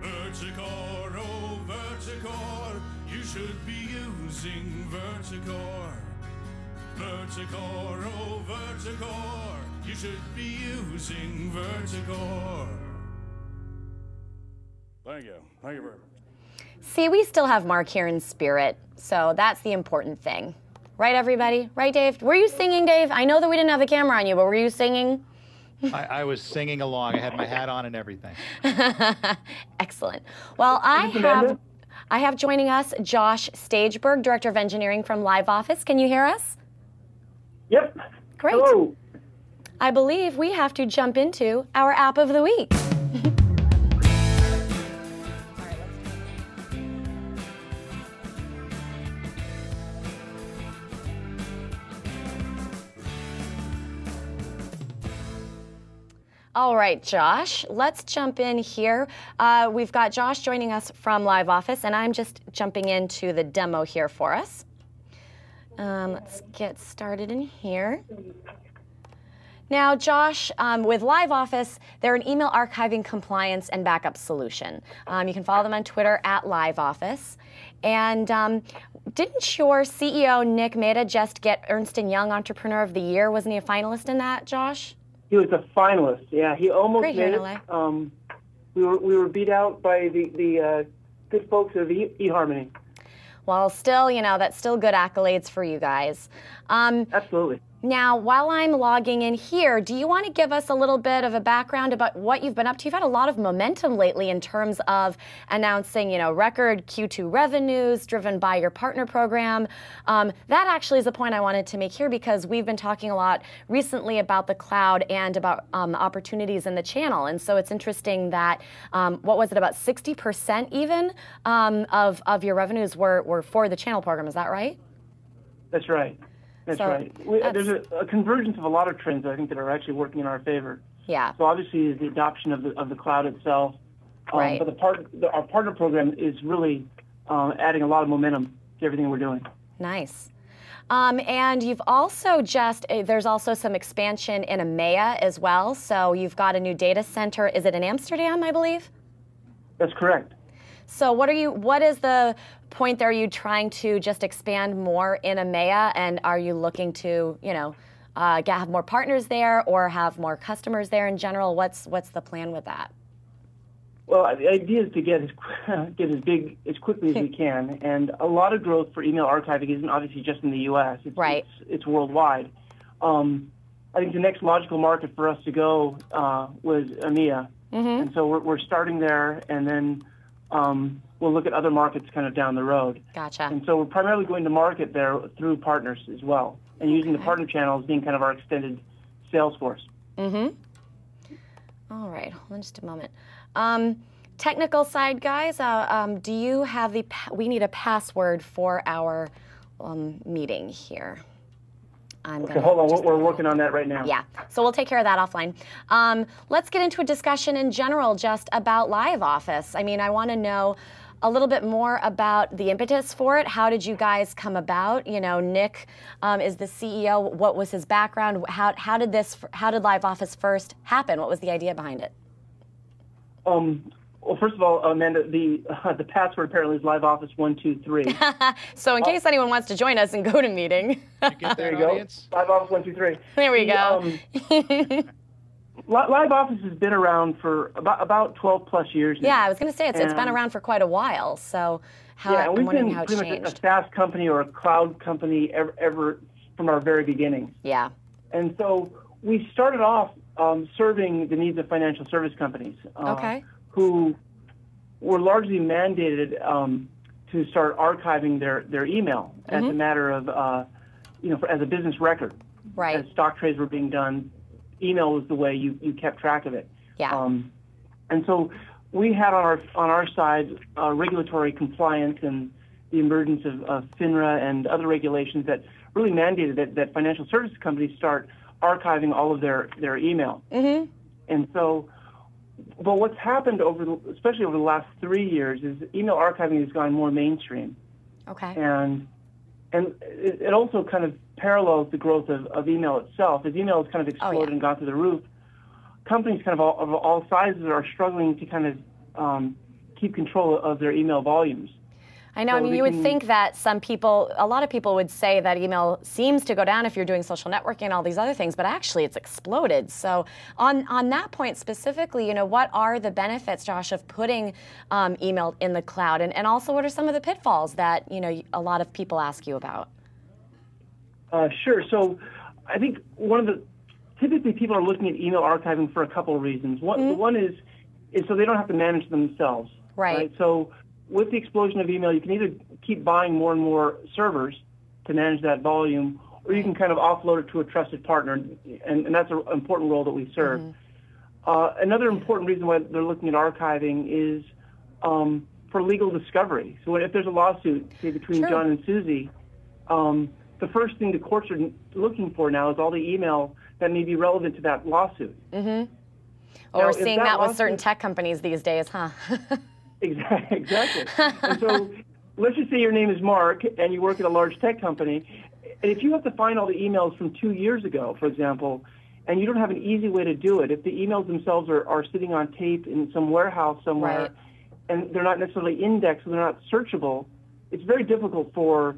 Virtacore, oh Virtacore, you should be using Virtacore. Virtacore, oh Virtacore, you should be using Virtacore. Thank you. Thank you very much. See, we still have Mark here in spirit, so that's the important thing. Right, everybody? Right, Dave? Were you singing, Dave? I know that we didn't have a camera on you, but were you singing? I, I was singing along. I had my hat on and everything. Excellent. Well, I have I have joining us Josh Stageberg, Director of Engineering from LiveOffice. Can you hear us? Yep. Great. Hello. I believe we have to jump into our app of the week. All right, Josh, let's jump in here. Uh, we've got Josh joining us from LiveOffice, and I'm just jumping into the demo here for us. Um, let's get started in here. Now, Josh, um, with LiveOffice, they're an email archiving compliance and backup solution. Um, you can follow them on Twitter at LiveOffice. And um, didn't your CEO Nick Mehta just get Ernst Young Entrepreneur of the Year? Wasn't he a finalist in that, Josh? He was a finalist. Yeah, he almost Great made it. Um, we were we were beat out by the the uh, good folks of E- eHarmony. Well, still, you know, that's still good accolades for you guys. Um, Absolutely. Now, while I'm logging in here, do you want to give us a little bit of a background about what you've been up to? You've had a lot of momentum lately in terms of announcing, you know, record Q2 revenues driven by your partner program. Um, that actually is the point I wanted to make here because we've been talking a lot recently about the cloud and about um, opportunities in the channel. And so it's interesting that, um, what was it, about 60% even um, of, of your revenues were, were for the channel program. Is that right? That's right. That's So right. We, that's- there's a, a convergence of a lot of trends I think that are actually working in our favor. Yeah. So obviously, is the adoption of the of the cloud itself. Um, Right. But the part the, our partner program is really um, adding a lot of momentum to everything we're doing. Nice. Um, and you've also just, uh, there's also some expansion in EMEA as well. So you've got a new data center. Is it in Amsterdam, I believe? That's correct. So what are you, what is the point there? Are you trying to just expand more in EMEA? And are you looking to, you know, uh, get, have more partners there or have more customers there in general? What's, what's the plan with that? Well, the idea is to get as get as big as quickly as we can, and a lot of growth for email archiving isn't obviously just in the U.S. It's, Right. It's, it's worldwide. Um, I think the next logical market for us to go uh, was EMEA, and so we're, we're starting there, and then um, we'll look at other markets kind of down the road. Gotcha. And so we're primarily going to market there through partners as well, and using the partner channel as being kind of our extended sales force. Mm-hmm. All right, hold on just a moment. Um, technical side, guys, uh, um, do you have the, we need a password for our um, meeting here. I'm Okay, hold on, we're, we're working on that right now. Yeah, so we'll take care of that offline. Um, let's get into a discussion in general just about LiveOffice. I mean, I want to know a little bit more about the impetus for it. How did you guys come about? You know, Nick um, is the CEO. What was his background? How, how did this? How did LiveOffice first happen? What was the idea behind it? Um, well, first of all, Amanda, the uh, the password apparently is live office one two three. So, in case anyone wants to join us and go to meeting, You get There you audience? go. Live office one two three. there we The, go. um, Li- live office has been around for about about twelve plus years now. yeah, I was going to say it's, it's been around for quite a while. So, how yeah, and I'm we've been how pretty much a changed. SaaS company or a cloud company ever, ever from our very beginnings. Yeah. And so we started off um, serving the needs of financial service companies. Uh, Okay. Who were largely mandated um, to start archiving their, their email as Mm-hmm. a matter of, uh, you know, for, as a business record. Right. As stock trades were being done, email was the way you, you kept track of it. Yeah. Um, and so we had on our on our side uh, regulatory compliance and the emergence of, of FINRA and other regulations that really mandated that, that financial services companies start archiving all of their, their email. Mm-hmm. And so, but what's happened over, the, especially over the last three years, is email archiving has gone more mainstream, Okay. and and it, it also kind of parallels the growth of, of email itself. As email has kind of exploded Oh, yeah. and gone through the roof, companies kind of all, of all sizes are struggling to kind of um, keep control of their email volumes. I know. I mean, you would think that some people, a lot of people would say that email seems to go down if you're doing social networking and all these other things, but actually it's exploded. So, on on that point specifically, you know, what are the benefits, Josh, of putting um, email in the cloud, and, and also what are some of the pitfalls that you know a lot of people ask you about? Uh, sure. So I think one of the typically people are looking at email archiving for a couple of reasons. One, the one is is so they don't have to manage themselves. Right. So with the explosion of email, you can either keep buying more and more servers to manage that volume, or you can kind of offload it to a trusted partner, and, and that's an important role that we serve. Uh, another important reason why they're looking at archiving is um, for legal discovery. So if there's a lawsuit, say between Sure. John and Susie, um, the first thing the courts are looking for now is all the email that may be relevant to that lawsuit. Well, Now, we're seeing that that with certain tech companies these days, huh? Exactly. exactly. and so let's just say your name is Mark and you work at a large tech company. And if you have to find all the emails from two years ago, for example, and you don't have an easy way to do it, if the emails themselves are, are sitting on tape in some warehouse somewhere Right. and they're not necessarily indexed, they're not searchable, it's very difficult for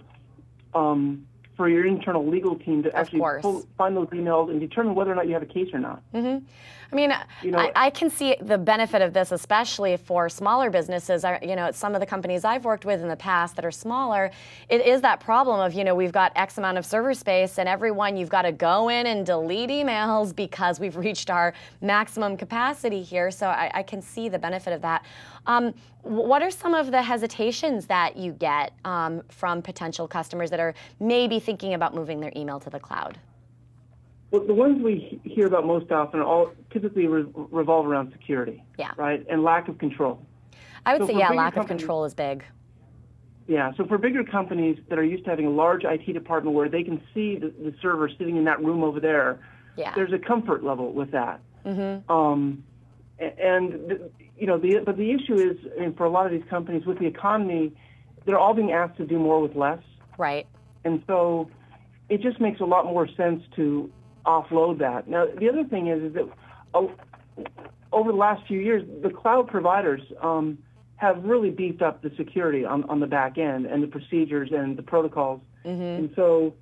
um, for your internal legal team to actually pull, find those emails and determine whether or not you have a case or not. Mm-hmm. I mean, You know- I, I can see the benefit of this, especially for smaller businesses. I, you know, some of the companies I've worked with in the past that are smaller, it is that problem of, you know, we've got X amount of server space, and everyone, you've got to go in and delete emails because we've reached our maximum capacity here. So I, I can see the benefit of that. Um, what are some of the hesitations that you get um, from potential customers that are maybe thinking about moving their email to the cloud? Well, the ones we hear about most often all typically re- revolve around security. Yeah. Right, and lack of control. I would So say, yeah, lack of control is big. Yeah. So for bigger companies that are used to having a large IT department where they can see the, the server sitting in that room over there, Yeah. there's a comfort level with that. Mm-hmm. Um, and the, you know, the but the issue is, I mean, for a lot of these companies with the economy, they're all being asked to do more with less. Right. And so it just makes a lot more sense to offload that. Now, the other thing is, is that uh, over the last few years, the cloud providers um, have really beefed up the security on, on the back end and the procedures and the protocols. And so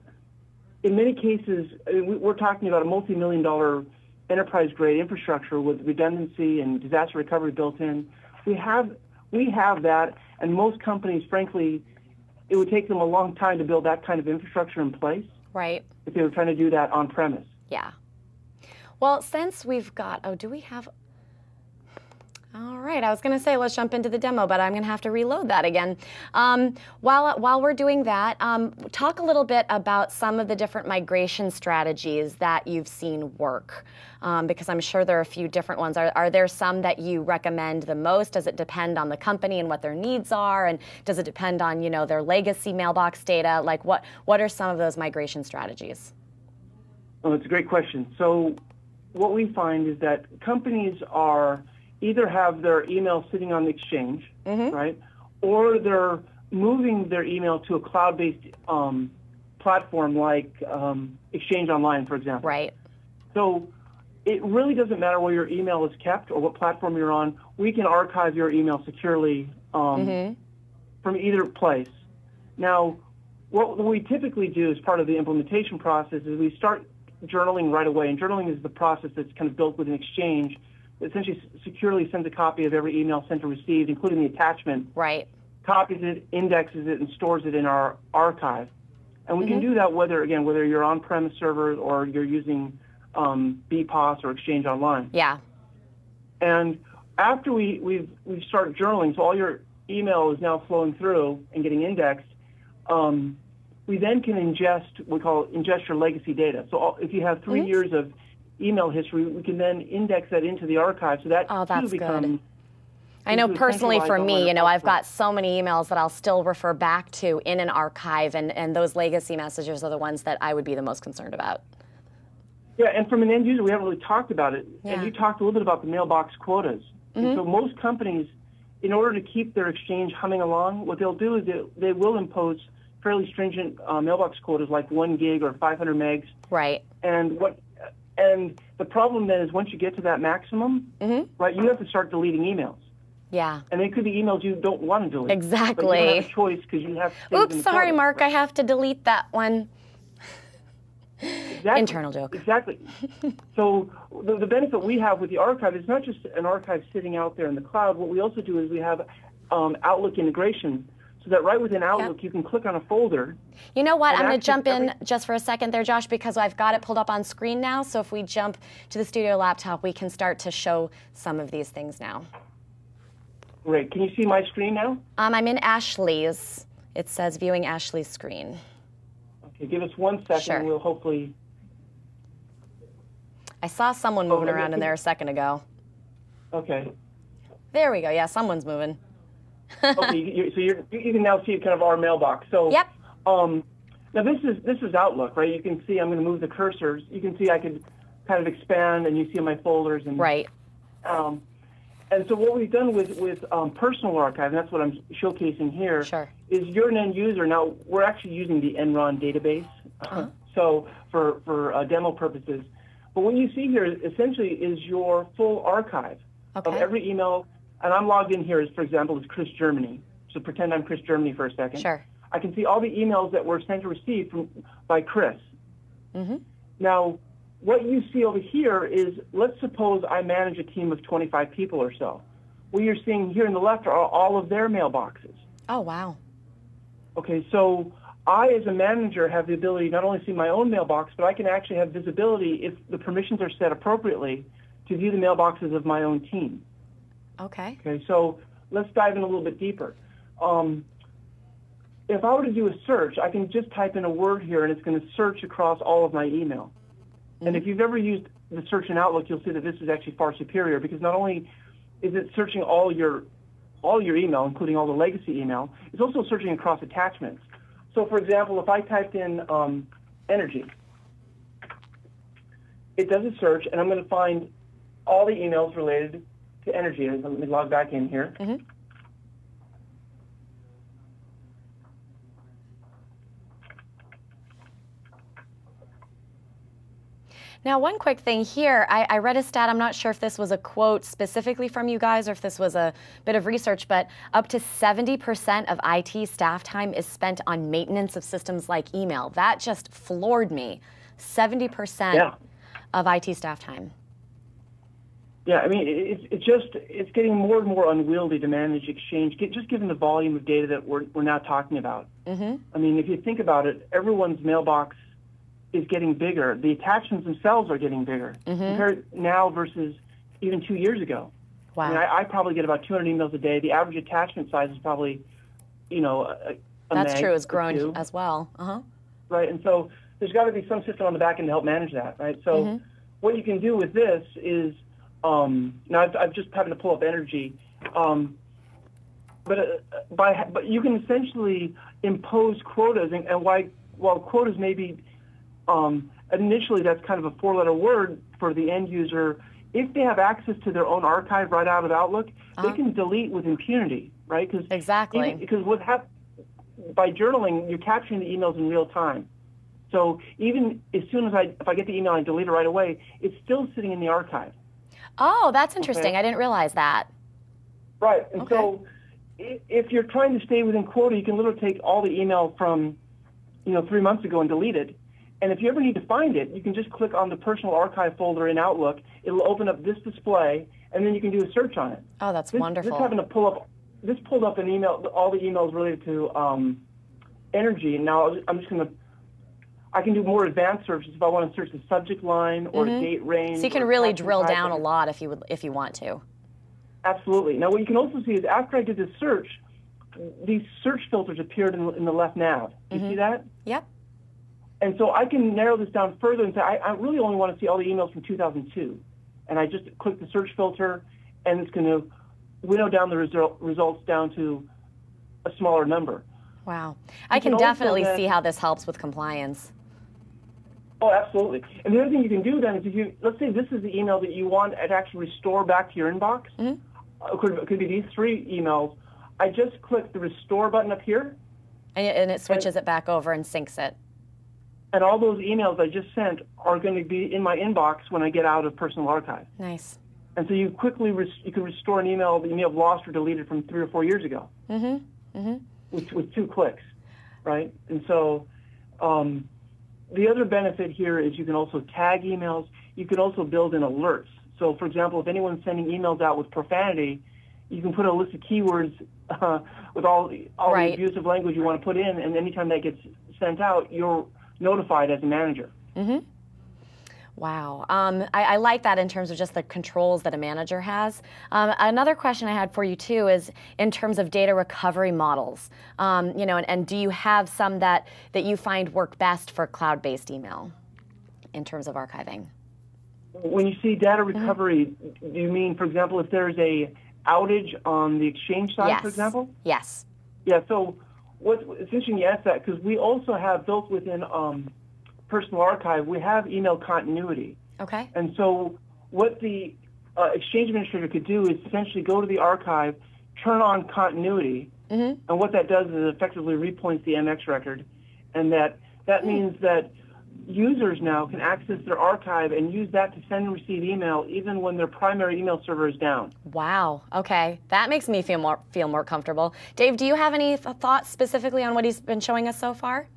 in many cases, I mean, we- we're talking about a multi-million dollar enterprise-grade infrastructure with redundancy and disaster recovery built in. We have we have that, and most companies, frankly, it would take them a long time to build that kind of infrastructure in place Right. if they were trying to do that on premise. Yeah. Well, since we've got, oh, do we have? All right, I was going to say let's jump into the demo, but I'm going to have to reload that again. Um, while while we're doing that, um, talk a little bit about some of the different migration strategies that you've seen work, um, because I'm sure there are a few different ones. Are, are there some that you recommend the most? Does it depend on the company and what their needs are, and does it depend on you know their legacy mailbox data? Like what what are some of those migration strategies? Oh, it's a great question. So, what we find is that companies are either have their email sitting on the exchange, right, or they're moving their email to a cloud-based um, platform like um, Exchange Online, for example. Right. So, it really doesn't matter where your email is kept or what platform you're on. We can archive your email securely um, from either place. Now, what we typically do as part of the implementation process is we start journaling right away. And journaling is the process that's kind of built with an exchange that essentially securely sends a copy of every email sent or received, including the attachment, Right. copies it, indexes it, and stores it in our archive. And we can do that whether, again, whether you're on-premise server or you're using um, BPOS or Exchange Online. Yeah. And after we, we've, we've started journaling, so all your email is now flowing through and getting indexed, um, we then can ingest, we call ingest your legacy data. So all, if you have 3 Mm-hmm. years of email history, we can then index that into the archive. So that Oh, that's good. I know personally for me, you know, I've got so many emails that I'll still refer back to in an archive, and, and those legacy messages are the ones that I would be the most concerned about. Yeah, and from an end user, we haven't really talked about it. Yeah. Mm-hmm. And you talked a little bit about the mailbox quotas. And so most companies, in order to keep their exchange humming along, what they'll do is they, they will impose fairly stringent uh, mailbox quotas like one gig or 500 megs. Right. And what and the problem then is once you get to that maximum, Mm-hmm. right, you have to start deleting emails. Yeah. And they could be emails you don't want to delete. But you Exactly. don't have a choice because you have to. Oops, sorry. Mark. I have to delete that one. Exactly. Internal joke. Exactly. so the, the benefit we have with the archive is not just an archive sitting out there in the cloud. What we also do is we have um, Outlook integration, so that right within Outlook you can click on a folder. You know what? I'm going to jump in just for a second there, Josh, because I've got it pulled up on screen now. So if we jump to the studio laptop, we can start to show some of these things now. Great. Can you see my screen now? Um, I'm in Ashley's. It says viewing Ashley's screen. Okay, give us one second. Sure. and We'll hopefully. I saw someone moving let me- around in there a second ago. Okay. There we go. Yeah, someone's moving. Okay. you, you, so you're, you can now see kind of our mailbox. So. Yep. Um, now this is this is Outlook, right? You can see I'm going to move the cursors. You can see I could kind of expand, and you see my folders and Right. Um, and so what we've done with, with um, personal archive, and that's what I'm showcasing here, Sure. is you're an end user. Now, we're actually using the Enron database, Uh-huh. so for, for uh, demo purposes. But what you see here essentially is your full archive of every email. And I'm logged in here, as, for example, as Chris Germany. So pretend I'm Chris Germany for a second. Sure. I can see all the emails that were sent or received from, by Chris. Mm-hmm. Now, what you see over here is, let's suppose I manage a team of 25 people or so. What you're seeing here on the left are all of their mailboxes. Oh, wow. Okay, so I, as a manager, have the ability not only to see my own mailbox, but I can actually have visibility if the permissions are set appropriately to view the mailboxes of my own team. Okay. Okay, so let's dive in a little bit deeper. Um, if I were to do a search, I can just type in a word here, and it's going to search across all of my email. And if you've ever used the search in Outlook, you'll see that this is actually far superior because not only is it searching all your all your email, including all the legacy email, it's also searching across attachments. So, for example, if I typed in um, energy, it does a search, and I'm going to find all the emails related to energy. Let me log back in here. Mm-hmm. Now, one quick thing here. I, I read a stat. I'm not sure if this was a quote specifically from you guys or if this was a bit of research, but up to 70% of IT staff time is spent on maintenance of systems like email. That just floored me. 70% Yeah. of IT staff time. Yeah, I mean, it's it's just it's getting more and more unwieldy to manage Exchange, get- just given the volume of data that we're we're now talking about. Mm-hmm. I mean, if you think about it, everyone's mailbox is getting bigger. The attachments themselves are getting bigger compared now versus even two years ago. Wow. I mean, I, I probably get about 200 emails a day. The average attachment size is probably, you know, a, a That's true. It's grown two as well. Uh huh. right? And so there's got to be some system on the back end to help manage that, right? So what you can do with this is, um, now I've, I've just having to pull up energy, um, but uh, by but you can essentially impose quotas, and, and why while quotas may be um, initially that's kind of a four-letter word for the end user. If they have access to their own archive right out of Outlook, they can delete with impunity, right? Because Exactly. because what hap- by journaling, you're capturing the emails in real time. So even as soon as I if I get the email and delete it right away, it's still sitting in the archive. Oh, that's interesting. Okay. I didn't realize that. Right. And Okay. so if you're trying to stay within quota, you can literally take all the email from, you know, three months ago and delete it. And if you ever need to find it, you can just click on the personal archive folder in Outlook. It'll open up this display, and then you can do a search on it. Oh, that's This, wonderful. This happened to pull up. This pulled up an email, all the emails related to um, energy. And now I'm just going to. I can do more advanced searches if I want to search the subject line or mm-hmm. date range. So you can really drill down a lot if you would, if you want to. Absolutely. Now, what you can also see is after I did this search, these search filters appeared in, in the left nav. Do you mm-hmm. see that? Yep. And so I can narrow this down further and say I, I really only want to see all the emails from 2002, and I just click the search filter, and it's going to winnow down the result, results down to a smaller number. Wow. I can, can definitely see how this helps with compliance. Oh, absolutely. And the other thing you can do then is if you, let's say this is the email that you want to actually restore back to your inbox. Mm-hmm. It, could, it could be these three emails. I just click the restore button up here. And it, and it switches and, it back over and syncs it. And all those emails I just sent are going to be in my inbox when I get out of Personal Archive. Nice. And so you quickly res- you can restore an email that you may have lost or deleted from three or four years ago. Mm-hmm. Mm-hmm. With, with two clicks, right? And so um, the other benefit here is you can also tag emails. You can also build in alerts. So, for example, if anyone's sending emails out with profanity, you can put a list of keywords uh, with all all right. the abusive language you want to put in, and anytime that gets sent out, you're notified as a manager. Mm-hmm. Wow. Um, I, I, like that in terms of just the controls that a manager has. Um, another question I had for you too is in terms of data recovery models. Um, you know, and, and, do you have some that that you find work best for cloud-based email in terms of archiving? When you see data mm-hmm. recovery, mm-hmm. do you mean, for example, if there's a outage on the Exchange side, yes. for example? Yes. Yeah. So, what's it's interesting you ask that because we also have built within um, Personal Archive, we have email continuity. Okay. And so what the uh, Exchange administrator could do is essentially go to the archive, turn on continuity, mm-hmm. and what that does is effectively repoints the MX record, and that that mm. means that users now can access their archive and use that to send and receive email even when their primary email server is down. Wow. Okay, that makes me feel more feel more comfortable. Dave, do you have any thoughts specifically on what he's been showing us so far?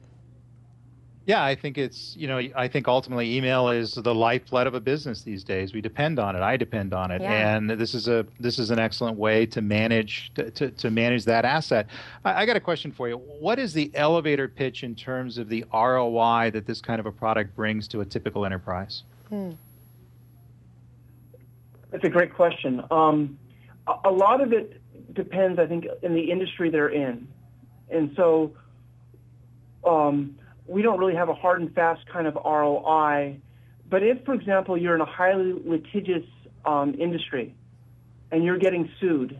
Yeah, I think it's, you know, I think ultimately email is the lifeblood of a business these days. We depend on it. I depend on it. Yeah. And this is a this is an excellent way to manage to, to, to manage that asset. I, I, got a question for you. What is the elevator pitch in terms of the ROI that this kind of a product brings to a typical enterprise? Hmm. That's a great question. Um, a, a lot of it depends, I think, in the industry they're in. And so um, we don't really have a hard and fast kind of ROI. But if, for example, you're in a highly litigious um, industry and you're getting sued,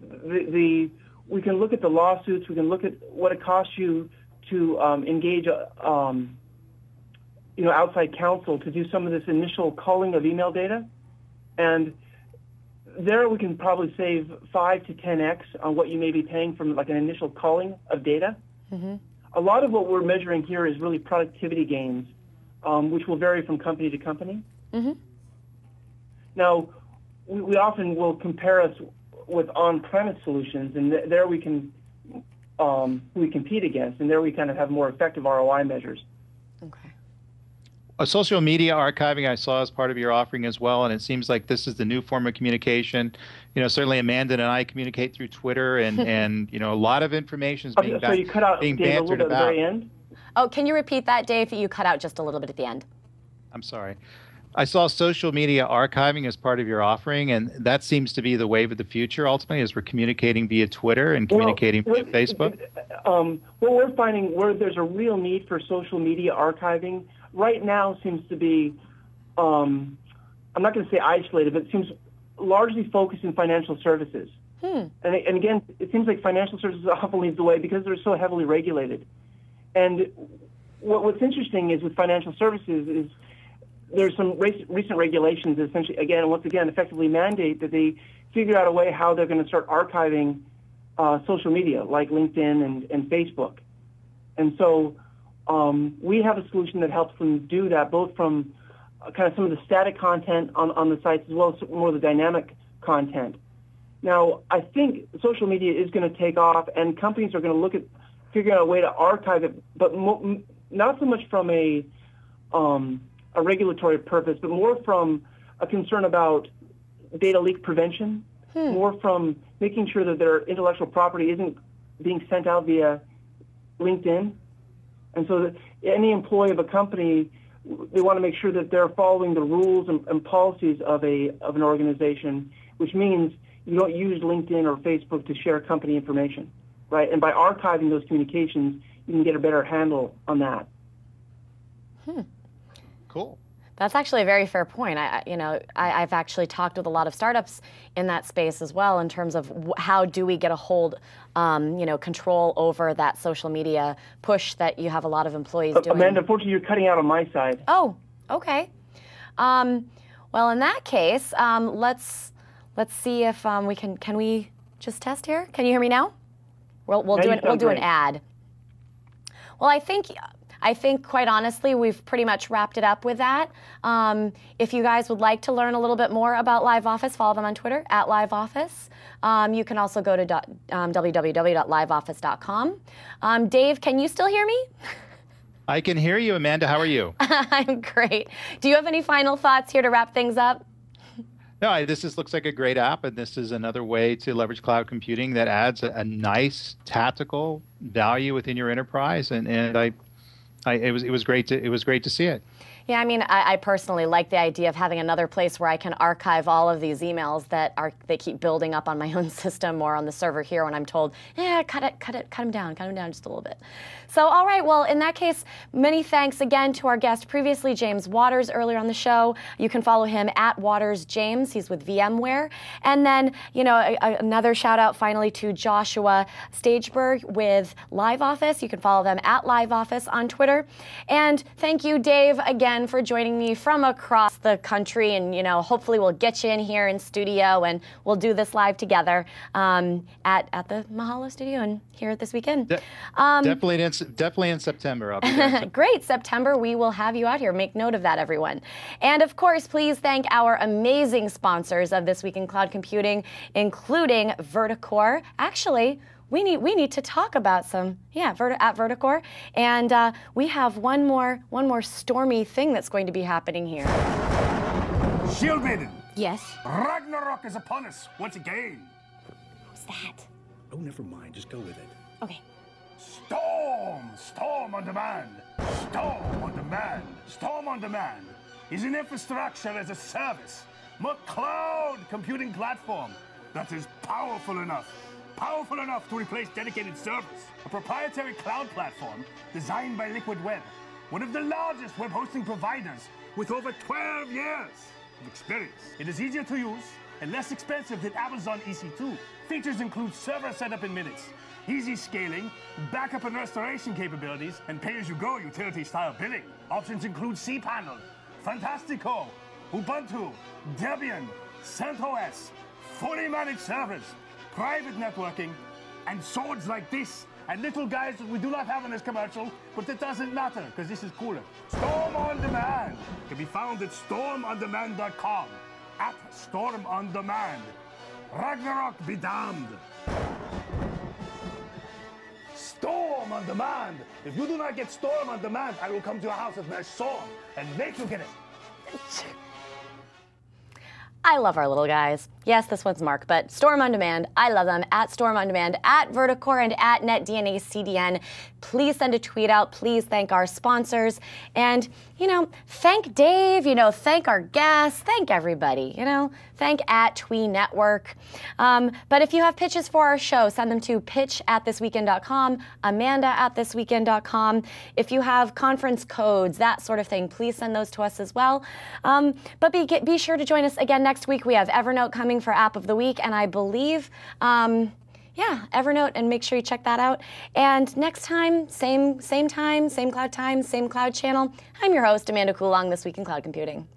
the, the, we can look at the lawsuits. We can look at what it costs you to um, engage, um, you know, outside counsel to do some of this initial culling of email data, and there we can probably save five to ten x on what you may be paying from like an initial culling of data. Mm-hmm a lot of what we're measuring here is really productivity gains, um, which will vary from company to company. Mm-hmm. Now, we, we, often will compare us with on-premise solutions, and th- there we can um, we compete against, and there we kind of have more effective ROI measures. Okay a social media archiving I saw as part of your offering as well, and it seems like this is the new form of communication. You know, certainly Amanda and I communicate through Twitter, and and you know a lot of information is being, okay, so you cut out being Dave, bantered about. At the very end? Oh, can you repeat that, Dave? You cut out just a little bit at the end. I'm sorry. I saw social media archiving as part of your offering, and that seems to be the wave of the future. Ultimately, as we're communicating via Twitter and communicating well, via Facebook. Um, what we're finding, where there's a real need for social media archiving, right now seems to be, um, I'm not going to say isolated, but it seems largely focused in financial services. Hmm. And, and again, it seems like financial services often leads the way because they're so heavily regulated. And what, what's interesting is with financial services is there's some recent regulations that essentially, again, once again, effectively mandate that they figure out a way how they're going to start archiving uh, social media like LinkedIn and, and Facebook. And so um, we have a solution that helps them do that, both from uh, kind of some of the static content on, on the sites as well as more of the dynamic content. Now, I think social media is going to take off, and companies are going to look at figuring out a way to archive it, but mo- not so much from a um, a regulatory purpose, but more from a concern about data leak prevention, hmm. more from making sure that their intellectual property isn't being sent out via LinkedIn And so that any employee of a company, they want to make sure that they're following the rules and, and policies of a of an organization, which means you don't use LinkedIn or Facebook to share company information, right? And by archiving those communications, you can get a better handle on that. Hmm. Cool. That's actually a very fair point. I, you know, I, I've actually talked with a lot of startups in that space as well, in terms of how do we get a hold, um, you know, control over that social media push that you have a lot of employees doing. Amanda, unfortunately, you're cutting out on my side. Oh, okay. Um, well, in that case, um, let's let's see if um, we can. Can we just test here? Can you hear me now? We'll we'll Now do an, we'll do an ad. Well, I think I think quite honestly, we've pretty much wrapped it up with that. Um, if you guys would like to learn a little bit more about LiveOffice, follow them on Twitter at LiveOffice. Um, you can also go to dot, um, www.liveoffice.com. Um, Dave, can you still hear me? I can hear you, Amanda. How are you? I'm great. Do you have any final thoughts here to wrap things up? No, I, this is, looks like a great app, and this is another way to leverage cloud computing that adds a, a nice tactical value within your enterprise. And, and I, I, it was it was great to it was great to see it. Yeah, I mean, I, I personally like the idea of having another place where I can archive all of these emails that are they keep building up on my own system or on the server here when I'm told, yeah, cut it, cut it, cut them down, cut them down just a little bit. So, all right, well, in that case, many thanks again to our guest previously, James Watters, earlier on the show. You can follow him at Watters James. He's with VMware. And then, you know, a, a- another shout out finally to Joshua Stageberg with LiveOffice. You can follow them at LiveOffice on Twitter. And thank you, Dave, again for joining me from across the country. And, you know, hopefully we'll get you in here in studio and we'll do this live together um, at, at the Mahalo studio and here at this weekend. De- Um, definitely in definitely in September. I'll be there. in September. Great. September, we will have you out here. Make note of that, everyone. And of course, please thank our amazing sponsors of This Week in Cloud Computing, including Virtacore. Actually, we need we need to talk about some yeah Verti- at Virtacore, and uh, we have one more one more stormy thing that's going to be happening here. Shield Maiden, Yes. Ragnarok is upon us once again. What's that? Oh, never mind. Just go with it. Okay. Storm! Storm on demand! Storm on demand! Storm on demand is an infrastructure as a service, cloud computing platform that is powerful enough, powerful enough to replace dedicated servers. A proprietary cloud platform designed by Liquid Web, one of the largest web hosting providers with over 12 years of experience. It is easier to use and less expensive than Amazon EC2. Features include server setup in minutes, easy scaling, backup and restoration capabilities, and pay-as-you-go utility-style billing. Options include cPanel, Fantastico, Ubuntu, Debian, CentOS, fully managed servers, private networking, and swords like this. And little guys that we do not have in this commercial, but it doesn't matter because this is cooler. Storm on Demand can be found at stormondemand.com. At Storm on Demand. Ragnarok be damned. Storm on Demand. If you do not get Storm on Demand, I will come to your house with my sword and make you get it. I love our little guys. Yes, this one's Mark, but Storm on Demand, I love them. At Storm on Demand, at Virtacore, and at NetDNA CDN. Please send a tweet out. Please thank our sponsors. And, you know, thank Dave, you know, thank our guests, thank everybody, you know, thank at Twee Network. Um, but if you have pitches for our show, send them to pitch at thisweekin.com, Amanda at thisweekin.com. If you have conference codes, that sort of thing, please send those to us as well. Um, but be, get, be sure to join us again next week. We have Evernote for App of the Week, and I believe. Um, yeah, Evernote, and make sure you check that out. And next time, same same time, same cloud time, same cloud channel. I'm your host, Amanda Coolong, this week in cloud computing.